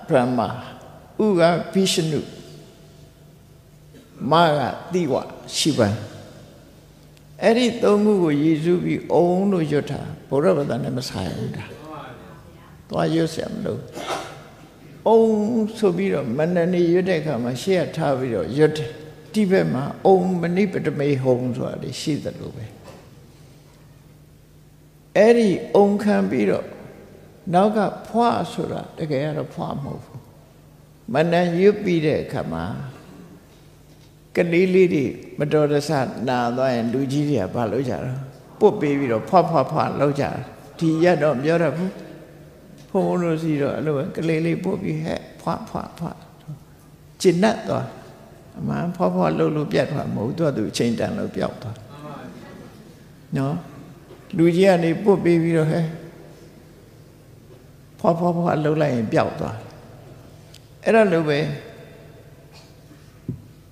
ဗြဟ္မာဥကဗိရှနု မကတိဝရှိပန်အဲ့ဒီသုံးခုကိုယေရှုပြီးအုံလို့ရွတ်တာဘုရားဗဒနဲ့မဆိုင်ဘူးဒါသွားရွတ်ဆရာမလို့အုံဆိုပြီးတော့မန္တနေရွတ်တဲ့အခါမှာရှေ့ကထားပြီးတော့ရွတ်တယ်တိဘက်မှာအုံမနိပတမေဟုံဆိုတာလေရှိသလိုပဲအဲ့ဒီအုံခံပြီးတော့နောက်ကဖွာဆိုတာတကယ်ကတော့ဖွာမဟုတ်ဘူးမန္တန်ရွတ်ပြီးတဲ့အခါမှာ ကလေးလေးတွေမတော်တဆနာသွားရင်လူကြီးတွေကဘာလုပ်ကြတာပုတ်ပေးပြီးတော့ဖွာဖွာဖွာလောက်ကြတာဒီရက်တော့ပြောရဘူးဘုံဘုံတို့စီတော့အဲ့လိုပဲကလေးလေးပုတ်ပြီးဟဲ့ဖွာဖွာဖွာကျင့်တတ်သွားအမှန်ဖွာဖွာလှုပ်လို့ပြတ်သွားမဟုတ်သူကသူအချိန်တန်လို့ပျောက်သွားနော်လူကြီးကနေပုတ်ပေးပြီးတော့ဟဲ့ဖွာဖွာဖွာလှုပ်လိုက်ရင်ပျောက်သွားအဲ့ဒါလိုပဲ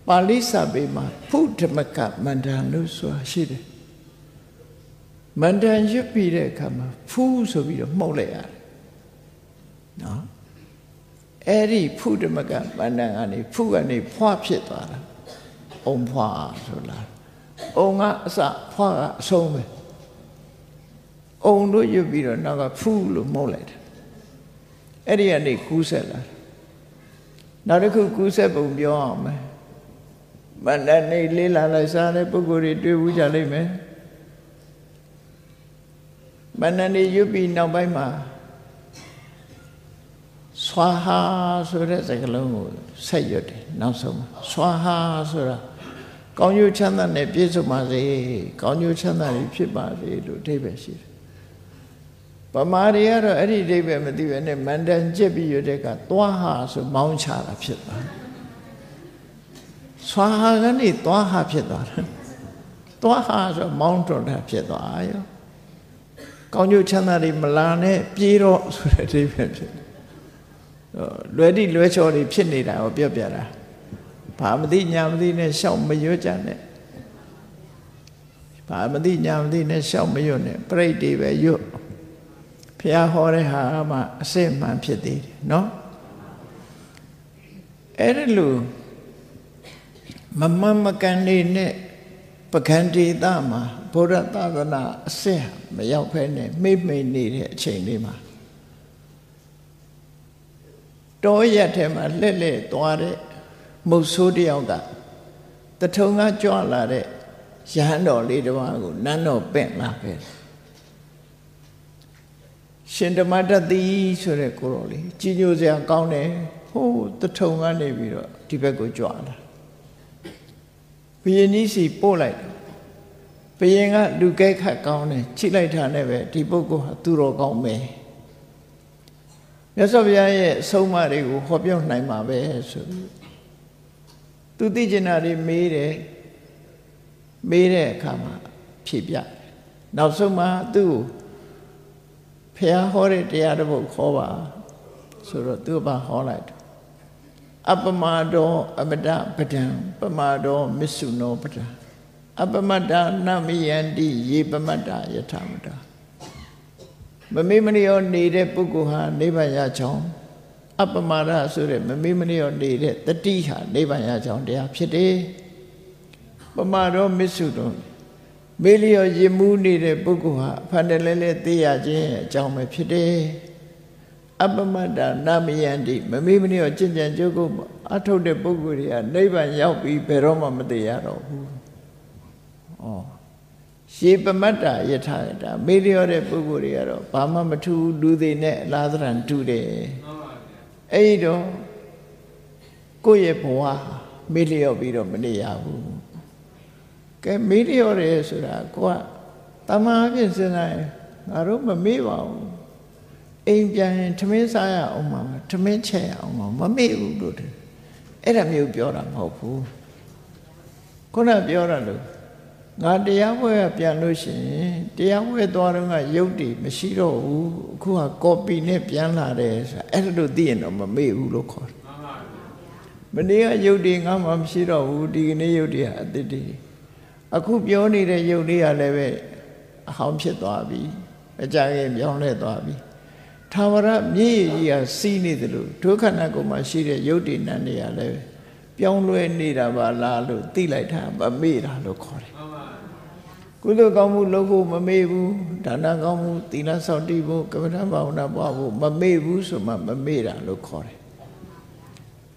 ပါဠိစာပေမှာဖုဓမ္မကမန္တန်လို့ဆိုတာရှိတယ်မန္တန်ရွတ်ပြီးတဲ့အခါမှာဖူးဆိုပြီးတော့မှုတ်လိုက်ရတယ်နော်အဲ့ဒီဖုဓမ္မကမန္တန်ကနေဖုကနေဖွားဖြစ်သွားတာအုံဖွားဆိုလားအုံကအစဖွားကအဆုံးပဲအုံတို့ရွတ်ပြီးတော့နောက်ကဖူးလို့မှုတ်လိုက်တယ်အဲ့ဒီကနေကူးဆက်လာနောက်တစ်ခုကူးဆက်ပုံပြောအောင်မယ် မန္တန်နေလေးလာလိုက်စားတဲ့ပုဂ္ဂိုလ်တွေတွေ့ဘူးကြလိမ့်မယ်မန္တန်နေရွတ်ပြီးနောက်ပိုင်းမှာဆွာဟာဆိုတဲ့စကားလုံးကိုဆက်ရွတ်တယ်နောက်ဆုံးဆွာဟာဆိုတာကောင်းကျိုးချမ်းသာနဲ့ပြည့်စုံပါစေကောင်းကျိုးချမ်းသာတွေဖြစ်ပါစေလို့အဓိပ္ပာယ်ရှိတယ်ဗမာတွေကတော့အဲ့ဒီအဓိပ္ပာယ်မသိဘဲနဲ့မန္တန်ကျက်ပြီးရွတ်တဲ့ကသွားဟာဆိုမောင်းချတာဖြစ်သွားတယ် ဆွာဟာကနေသွားဟာဖြစ်သွားတယ်သွားဟာဆိုမောင်းတွန်တာဖြစ်သွားရောကောင်းကျိုးချမ်းသာတွေမလာနဲ့ပြေးတော့ဆိုတဲ့အဓိပ္ပာယ်ဖြစ်တယ်လွယ်တိလွယ်ချော်တွေဖြစ်နေတာကိုပြောပြတာဘာမသိညာမသိနဲ့ရှောက်မရွတ်ကြနဲ့ဘာမသိညာမသိနဲ့ရှောက်မရွတ်နဲ့ပြိတ္တိပဲရွတ်ဖះဟောတဲ့ဟာမှအစစ်မှန်ဖြစ်သေးတယ်နော်အဲ့ဒါလို့ မမမကန်နေနဲ့ပကံတေတမှာဘုရားသာသနာအစစ်မရောက်ဖဲနဲ့မိမ့်မိန်နေတဲ့အချိန်လေးမှာတောရက်ထဲမှာလှက်လှက်သွားတဲ့မုတ်ဆိုးတယောက်ကတထုံကကြွလာတဲ့ရဟန်းတော်လေးတစ်ပါးကိုနန်းတော်ပင့်လာခဲ့ရှင်ဓမ္မတတိဆိုတဲ့ကိုတော်လေးကြီးညိုစရာကောင်းတယ်ဟိုးတထုံကနေပြီးတော့ဒီဘက်ကိုကြွလာ ဘုရင်ကြီးစီပို့လိုက်ဘုရင်ကလူကဲခတ်ကောင်းတယ်ချိလိုက်တာနဲ့ပဲဒီပုဂ္ဂိုလ်ဟာသူတော်ကောင်းမယ်မြတ်စွာဘုရားရဲ့အဆုံးအမတွေကိုဟောပြောနိုင်မှာပဲဆိုပြီးသူသိကျင်တာတွေမေးတယ်မေးတဲ့အခါမှာဖြေပြနောက်ဆုံးမှသူ့ဖះဟောတဲ့တရားတစ်ပုဒ်ခေါ်ပါဆိုတော့သူကဟောလိုက် အပမတောအမတပဒံပမတောမစ္ဆုနောပဒံအပမတ္တနမယန္တိယေပမတ္တယထာမတ္တမမေ့မလျောနေတဲ့ပုဂ္ဂိုလ်ဟာနိဗ္ဗာန်ရချောင်းအပမရဆိုတဲ့မမေ့မလျောနေတဲ့တတိဟာနိဗ္ဗာန်ရချောင်းတရားဖြစ်တယ်ပမာရောမစ္ဆုတော်မေ့လျောယမှုနေတဲ့ပုဂ္ဂိုလ်ဟာဖန်တယ်လဲလဲသိရခြင်းအကြောင်းပဲဖြစ်တယ် အပမတ္တနာမယန္တိမမေ့မလျောကျင့်ကြံကြုတ်ကိုအထုတ်တဲ့ပုဂ္ဂိုလ်တွေကနိဗ္ဗာန်ရောက်ပြီးဘယ်တော့မှမသိရတော့ဘူးဩရှေပမတ္တယထာတာမေလျောတဲ့ပုဂ္ဂိုလ်တွေကတော့ဘာမှမထူးလူသေးနဲ့အလားသဏ္ဍာန်တူတယ်အဲ့ဒီတော့ကိုယ့်ရဲ့ဘဝမေလျောပြီးတော့မနေရဘူးကဲမေလျောတယ်ဆိုတာကိုကတမန်အဖြစ်စဉ်းစားရင်ငါတို့မမေ့ပါဘူး အိမ်ပြန်ရင်ထမင်းစားရအောင်မှာထမင်းချက်ရအောင်မှာမမေ့ဘူးလို့တယ်အဲ့ဒါမျိုးပြောတာမဟုတ်ဘူးခုနပြောတာလို့ငါတရားပွဲကပြန်လို့ရှိရင်တရားပွဲသွားတော့ကရုပ်တည်မရှိတော့ဘူးအခုကကော်ပီနဲ့ပြန်လာတယ်ဆိုအဲ့ဒါလို့သိရင်တော့မမေ့ဘူးလို့ခေါ်တယ်မနေ့ကရုပ်တည်ငါမှမရှိတော့ဘူးဒီကနေ့ရုပ်တည်ဟာအတ္တိအခုပြောနေတဲ့ရုပ်တည်ကလည်းပဲအဟောင်းဖြစ်သွားပြီအကြရင်ပြောင်းလဲသွားပြီ သာဝရမြေကြီးကစီးနေတယ်လို့ဒုက္ခနာကုမှာရှိတဲ့ရုပ်တည်နံတွေကလည်းပြောင်းလဲနေတာပါလားလို့သိလိုက်တာမမေ့တာလို့ခေါ်တယ်ကုသိုလ်ကောင်းမှုလုပ်ဖို့မမေ့ဘူးဒါနကောင်းမှုသီလစောင့်တည်ဖို့ကမ္မဋ္ဌဘာဝနာပွားဖို့မမေ့ဘူးဆိုမှမမေ့တာလို့ခေါ်တယ်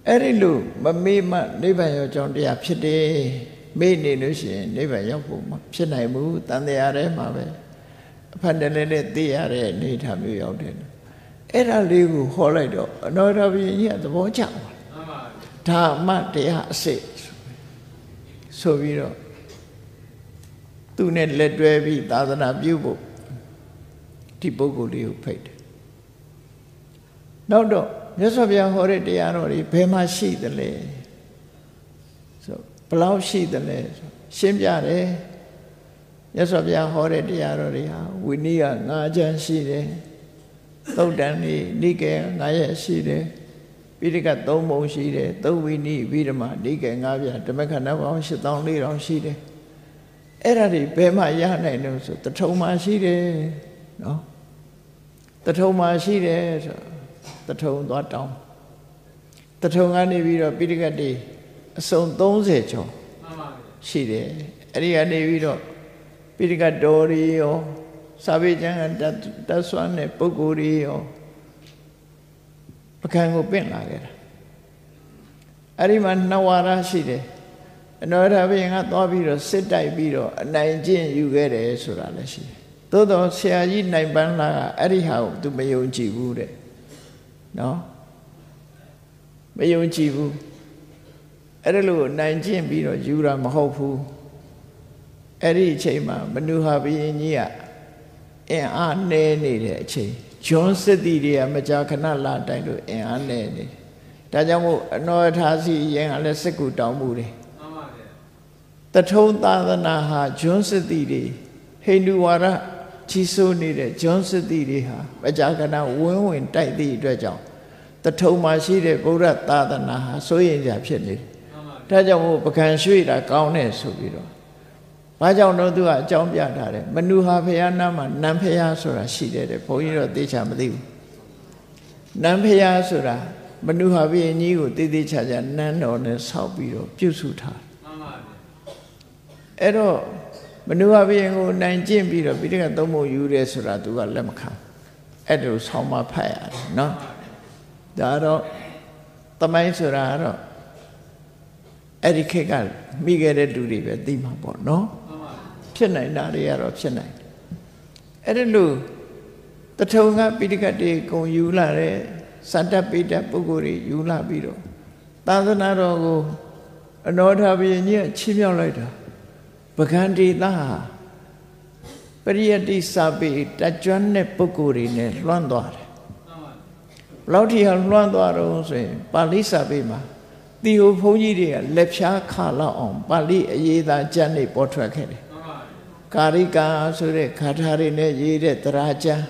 အဲ့ဒီလိုမမေ့မှနိဗ္ဗာန်ရောက်ကြောင်းတရားဖြစ်တယ်မေ့နေလို့ရှိရင်နိဗ္ဗာန်ရောက်ဖို့မဖြစ်နိုင်ဘူးတန်တရားထဲမှာပဲအဖတ်တလဲလဲသိရတဲ့အနေထားမျိုးရောက်တယ် အဲ့ဒါလေးကိုဟောလိုက်တော့အနောတော်ဘုရင်ကြီးကသဘောကျပါဓမ္မတရားအစစ်ဆိုပြီးတော့သူနဲ့လက်တွဲပြီးသာသနာပြုဖို့ဒီပုဂ္ဂိုလ်လေးကိုဖိတ်တယ်နောက်တော့မြတ်စွာဘုရားဟောတဲ့တရားတော်တွေဘယ်မှာရှိသလဲဆိုဘလောက်ရှိသလဲဆိုရှင်းပြတယ်မြတ်စွာဘုရားဟောတဲ့တရားတော်တွေဟာဝိနည်းက၅ချမ်းရှိတယ် သုတ်တန်နေနိကေ၅ရက်ရှိတယ်ပိဋကတ်၃ပုံရှိတယ်သုံးဝိနည်းဝိဓမဒီကေ၅ပြဓမ္မခန္ဓာပေါင်း8400ရှိတယ်အဲ့ဒါတွေဘယ်မှရနိုင်လို့ဆိုတထုံမှာရှိတယ်နော်တထုံမှာရှိတယ်ဆိုတထုံသွားတောင်းတထုံကနေပြီးတော့ပိဋကတ်တွေအစုံ30ကျော်မှန်ပါဗျာရှိတယ်အဲ့ဒီကနေပြီးတော့ပိဋကတ်တော်ရီရော စာပေကျမ်းတတ်ဆွမ်းတဲ့ပုဂ္ဂိုလ်တွေရောပကံကိုပင့်လာခဲ့တာအဲ့ဒီမှာနှစ်ဝါရရှိတယ်အနောထဘုရင်ကသွားပြီးတော့စစ်တိုက်ပြီးတော့အနိုင်ကျင့်ယူခဲ့တယ်ဆိုတာလည်းရှိတယ်သို့တော့ဆရာကြီးနိုင်ပန်းလာကအဲ့ဒီဟာကို तू မယုံကြည်ဘူးတဲ့နော်မယုံကြည်ဘူးအဲ့ဒါလို့နိုင်ကျင့်ပြီးတော့ယူတာမဟုတ်ဘူးအဲ့ဒီအချိန်မှာမနုဟာဘုရင်ကြီးက အင်အားနေနေတဲ့အချိန်ဂျွန်စစ်တီတွေကမကြာခဏလာတိုက်လို့အင်အားနေနေဒါကြောင့်မို့အနောထာစီရင်ကလည်းစစ်ကူတောင်းမှုတယ်မှန်ပါဗျာတထုံသာသနာဟာဂျွန်စစ်တီတွေဟိန္ဒူဝါဒကြီးစိုးနေတဲ့ဂျွန်စစ်တီတွေဟာမကြာခဏဝင်းဝင်တိုက်သည့်အတွက်ကြောင့်တထုံမှာရှိတဲ့ဗုဒ္ဓသာသနာဟာစိုးရင်ကြဖြစ်နေတယ်ဒါကြောင့်မို့ပကံရွှေ့တာကောင်းတယ်ဆိုပြီးတော့ ဘာကြောင့်တော့သူကအကြောင်းပြထားတယ်မနုဟာဖရာနာမှာနံဖရာဆိုတာရှိတယ်တဲ့ဘုန်းကြီးတော့သိချာမသိဘူးနံဖရာဆိုတာမနုဟာဘုရင်ကြီးကိုသိသိချာချာနန်းတော်နဲ့ဆောက်ပြီးတော့ပြုစုထားမှန်ပါဗျအဲ့တော့မနုဟာဘုရင်ကိုနိုင်ကျင့်ပြီးတော့ပိဋကသုံးဖို့ယူတယ်ဆိုတာသူကလက်မခံအဲ့ဒါဆောင်းမဖတ်ရတယ်နော်ဒါတော့တမိုင်းဆိုတာကတော့အဲ့ဒီခေတ်ကမိခဲ့တဲ့လူတွေပဲသိမှာပေါ့နော် ဖြစ်နိုင်တာတွေကတော့ဖြစ်နိုင်တယ်အဲ့ဒါလို့တထုံကပိဋကတ်တွေဂုံယူလာတဲ့စတ္တပိဋကပုဂ္ဂိုလ်တွေယူလာပြီးတော့သာသနာတော်ကိုအနောထဘုရင်ကြီးကချီးမြှောက်လိုက်တာပကံတိသာပရိယတိစာပေတကြွတဲ့ပုဂ္ဂိုလ်တွေနဲ့လွှမ်းသွားတယ်ဘလောက်ထိအောင်လွှမ်းသွားတော့ဆိုရင်ပါဠိစာပေမှာတီဟိုဘုန်းကြီးတွေကလက်ဖြားခါလောက်အောင်ပါဠိအရေးသားကျမ်းတွေပေါ်ထွက်ခဲ့တယ် ကာရိကာဆိုတဲ့ခါထာတွေနဲ့ရေးတဲ့တရာကျမ်း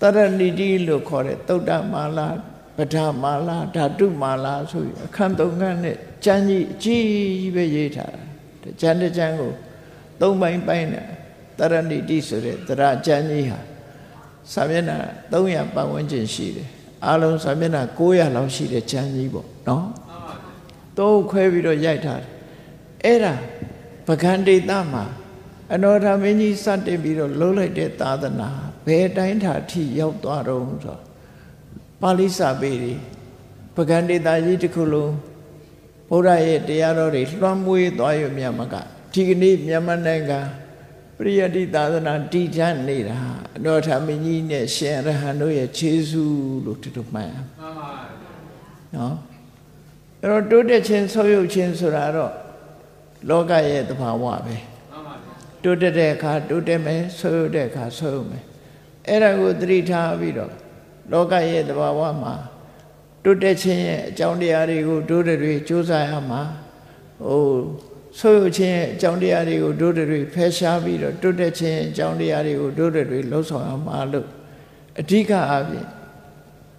တရဏိတိလို့ခေါ်တဲ့သုတ္တမာလာပဋ္ဌာမာလာဓာတုမာလာဆိုပြီးအခန်းသုံးခန်းနဲ့ကျမ်းကြီးအကြီးပဲရေးထားတာကျမ်းတစ်ကျမ်းကိုသုံးပိုင်းပိုင်းနဲ့တရဏိတိဆိုတဲ့တရာကျမ်းကြီးဟာစာမျက်နှာ300ပတ်ဝန်းကျင်ရှိတယ်အားလုံးစာမျက်နှာ900လောက်ရှိတဲ့ကျမ်းကြီးပေါ့နော်သုံးခွဲပြီးတော့ရိုက်ထားတယ်အဲ့ဒါပကံဒေတာမှာ အနောထမင်းကြီးစတင်ပြီးတော့လှုပ်လိုက်တဲ့သာသနာဘယ်တိုင်းထာထိ ရောက်သွားတော့ဆိုပါဠိစာပေတွေပကံဒေတာကြီးတစ်ခုလုံးဘုရားရဲ့တရားတော်တွေလွှမ်းမွေးသွားရမြတ်မကဒီကနေ့မြန်မာနိုင်ငံပရိယတိသာသနာတည်ချမ်းနေတာအနောထမင်းကြီးနဲ့ရှင်ရဟန်းတို့ရဲ့ခြေဆုလို့တူတူမှန်ပါပါနော်အဲ့တော့တိုးတက်ခြင်းဆုပ်ယုပ်ခြင်းဆိုတာတော့လောကရဲ့သဘာဝပဲ တိုးတက်တဲ့အခါတိုးတက်မယ်ဆုပ်ယုပ်တဲ့အခါဆုပ်ယုပ်မယ်အဲ့ဒါကိုသတိထားပြီးတော့လောကရဲ့သဘာဝမှာတိုးတက်ခြင်းရဲ့အကြောင်းတရားတွေကိုတိုးတက်တွေစူးစမ်းရမှာဟိုဆုပ်ယုပ်ခြင်းရဲ့အကြောင်းတရားတွေကိုတိုးတက်တွေဖယ်ရှားပြီးတော့တိုးတက်ခြင်းအကြောင်းတရားတွေကိုတိုးတက်တွေလှုပ်ဆောင်ရမှာလို့အဓိကအပြင်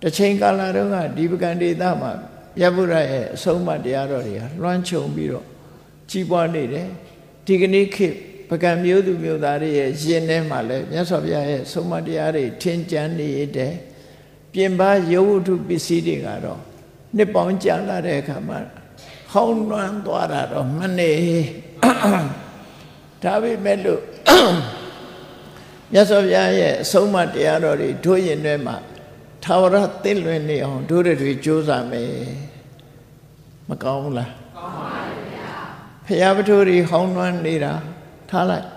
တစ်ချိန်ကာလတုန်းကဒီပကံဒေသမှာမြတ်ဗုဒ္ဓရဲ့အဆုံးအမတရားတော်တွေဟာလွှမ်းခြုံပြီးတော့ကြီးပွားနေတယ်ဒီကနေ့ခေတ် ပကံမျိုးသူမျိုးသားတွေရဲ့ရင်ထဲမှာလည်းမြတ်စွာဘုရားရဲ့ဆုံးမတရားတွေထင်ကြံနေတယ်ပြင်ပရုပ်ဝတ္ထုပစ္စည်းတွေကတော့နှစ်ပေါင်းကြာလာတဲ့အခါမှာဟောင်းလွှမ်းသွားတာတော့မနေဒါပေမဲ့လို့မြတ်စွာဘုရားရဲ့အဆုံးအမတရားတော်တွေတို့ရင်ထဲမှာထာဝရသိလွင်နေအောင်တို့တွေကြိုးစားမယ်မကောင်းဘူးလားကောင်းပါပြီဗျာဖရာပထိုးတွေဟောင်းနှွမ်းနေတာ ထားလိုက်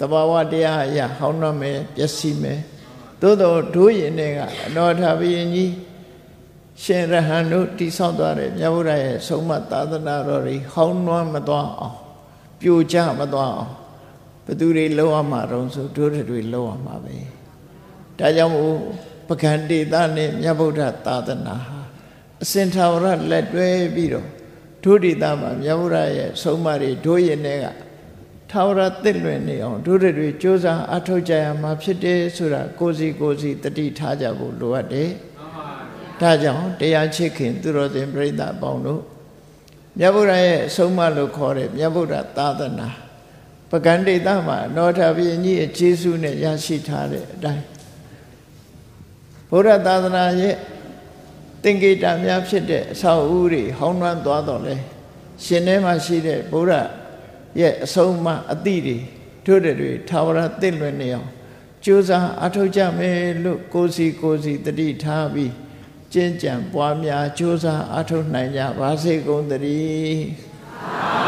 တဘာဝတရားအရာဟောင်းနှွမ်းမယ်ပျက်စီးမယ်သို့တော့တို့ရင်တွေကအနောထဘယင်ကြီးရှင်ရဟန်းတို့တိဆောက်သွားတဲ့မြတ်ဗုဒ္ဓရဲ့ဆုံးမသာသနာတော်တွေဟောင်းနှွမ်းမသွားအောင်ပြိုကျမသွားအောင်ဘသူတွေလုံးဝမှာတော့ဆိုတို့တွေလုံးဝမှာပဲဒါကြောင့်မို့ပကံတေသနဲ့မြတ်ဗုဒ္ဓသာသနာဟာအစင်ထာဝရလက်တွဲပြီးတော့ဒုတိတမှာမြတ်ဗုဒ္ဓရဲ့ဆုံးမတွေဒိုးရင်တွေက ထာဝရသစ်လွင်နေအောင်ဒုတွေတွေစ조사အထောက်ကြရမှာဖြစ်တယ်ဆိုတာကိုစီကိုစီတတိထားကြဖို့လိုအပ်တယ်ဒါကြောင့်တရားချစ်ခင်သူတော်စင်ပြိဿအပေါင်းတို့မြတ်ဗုဒ္ဓရဲ့အဆုံးအမလို့ခေါ်တဲ့မြတ်ဗုဒ္ဓသာသနာပကံဒိတမှာနောထဘိကြီးရဲ့ကျေးဇူးနဲ့ရရှိထားတဲ့အတိုင်းဗုဒ္ဓသာသနာရဲ့သင်္ကေတများဖြစ်တဲ့အဆောက်အဦတွေဟောင်းနှွမ်းသွားတော့လဲရှင်ထဲမှာရှိတဲ့ဗုဒ္ဓ ရဲ့အဆုံးအမအတိတွေတို့တွေထာဝရသစ်လွင်နေအောင်ကြိုးစားအထောက်ကြမယ်လို့ကိုစီကိုစီတတိထားပြီးကျင့်ကြံပွားများကြိုးစားအထောက်နိုင်ကြပါစေကုန်သတည်း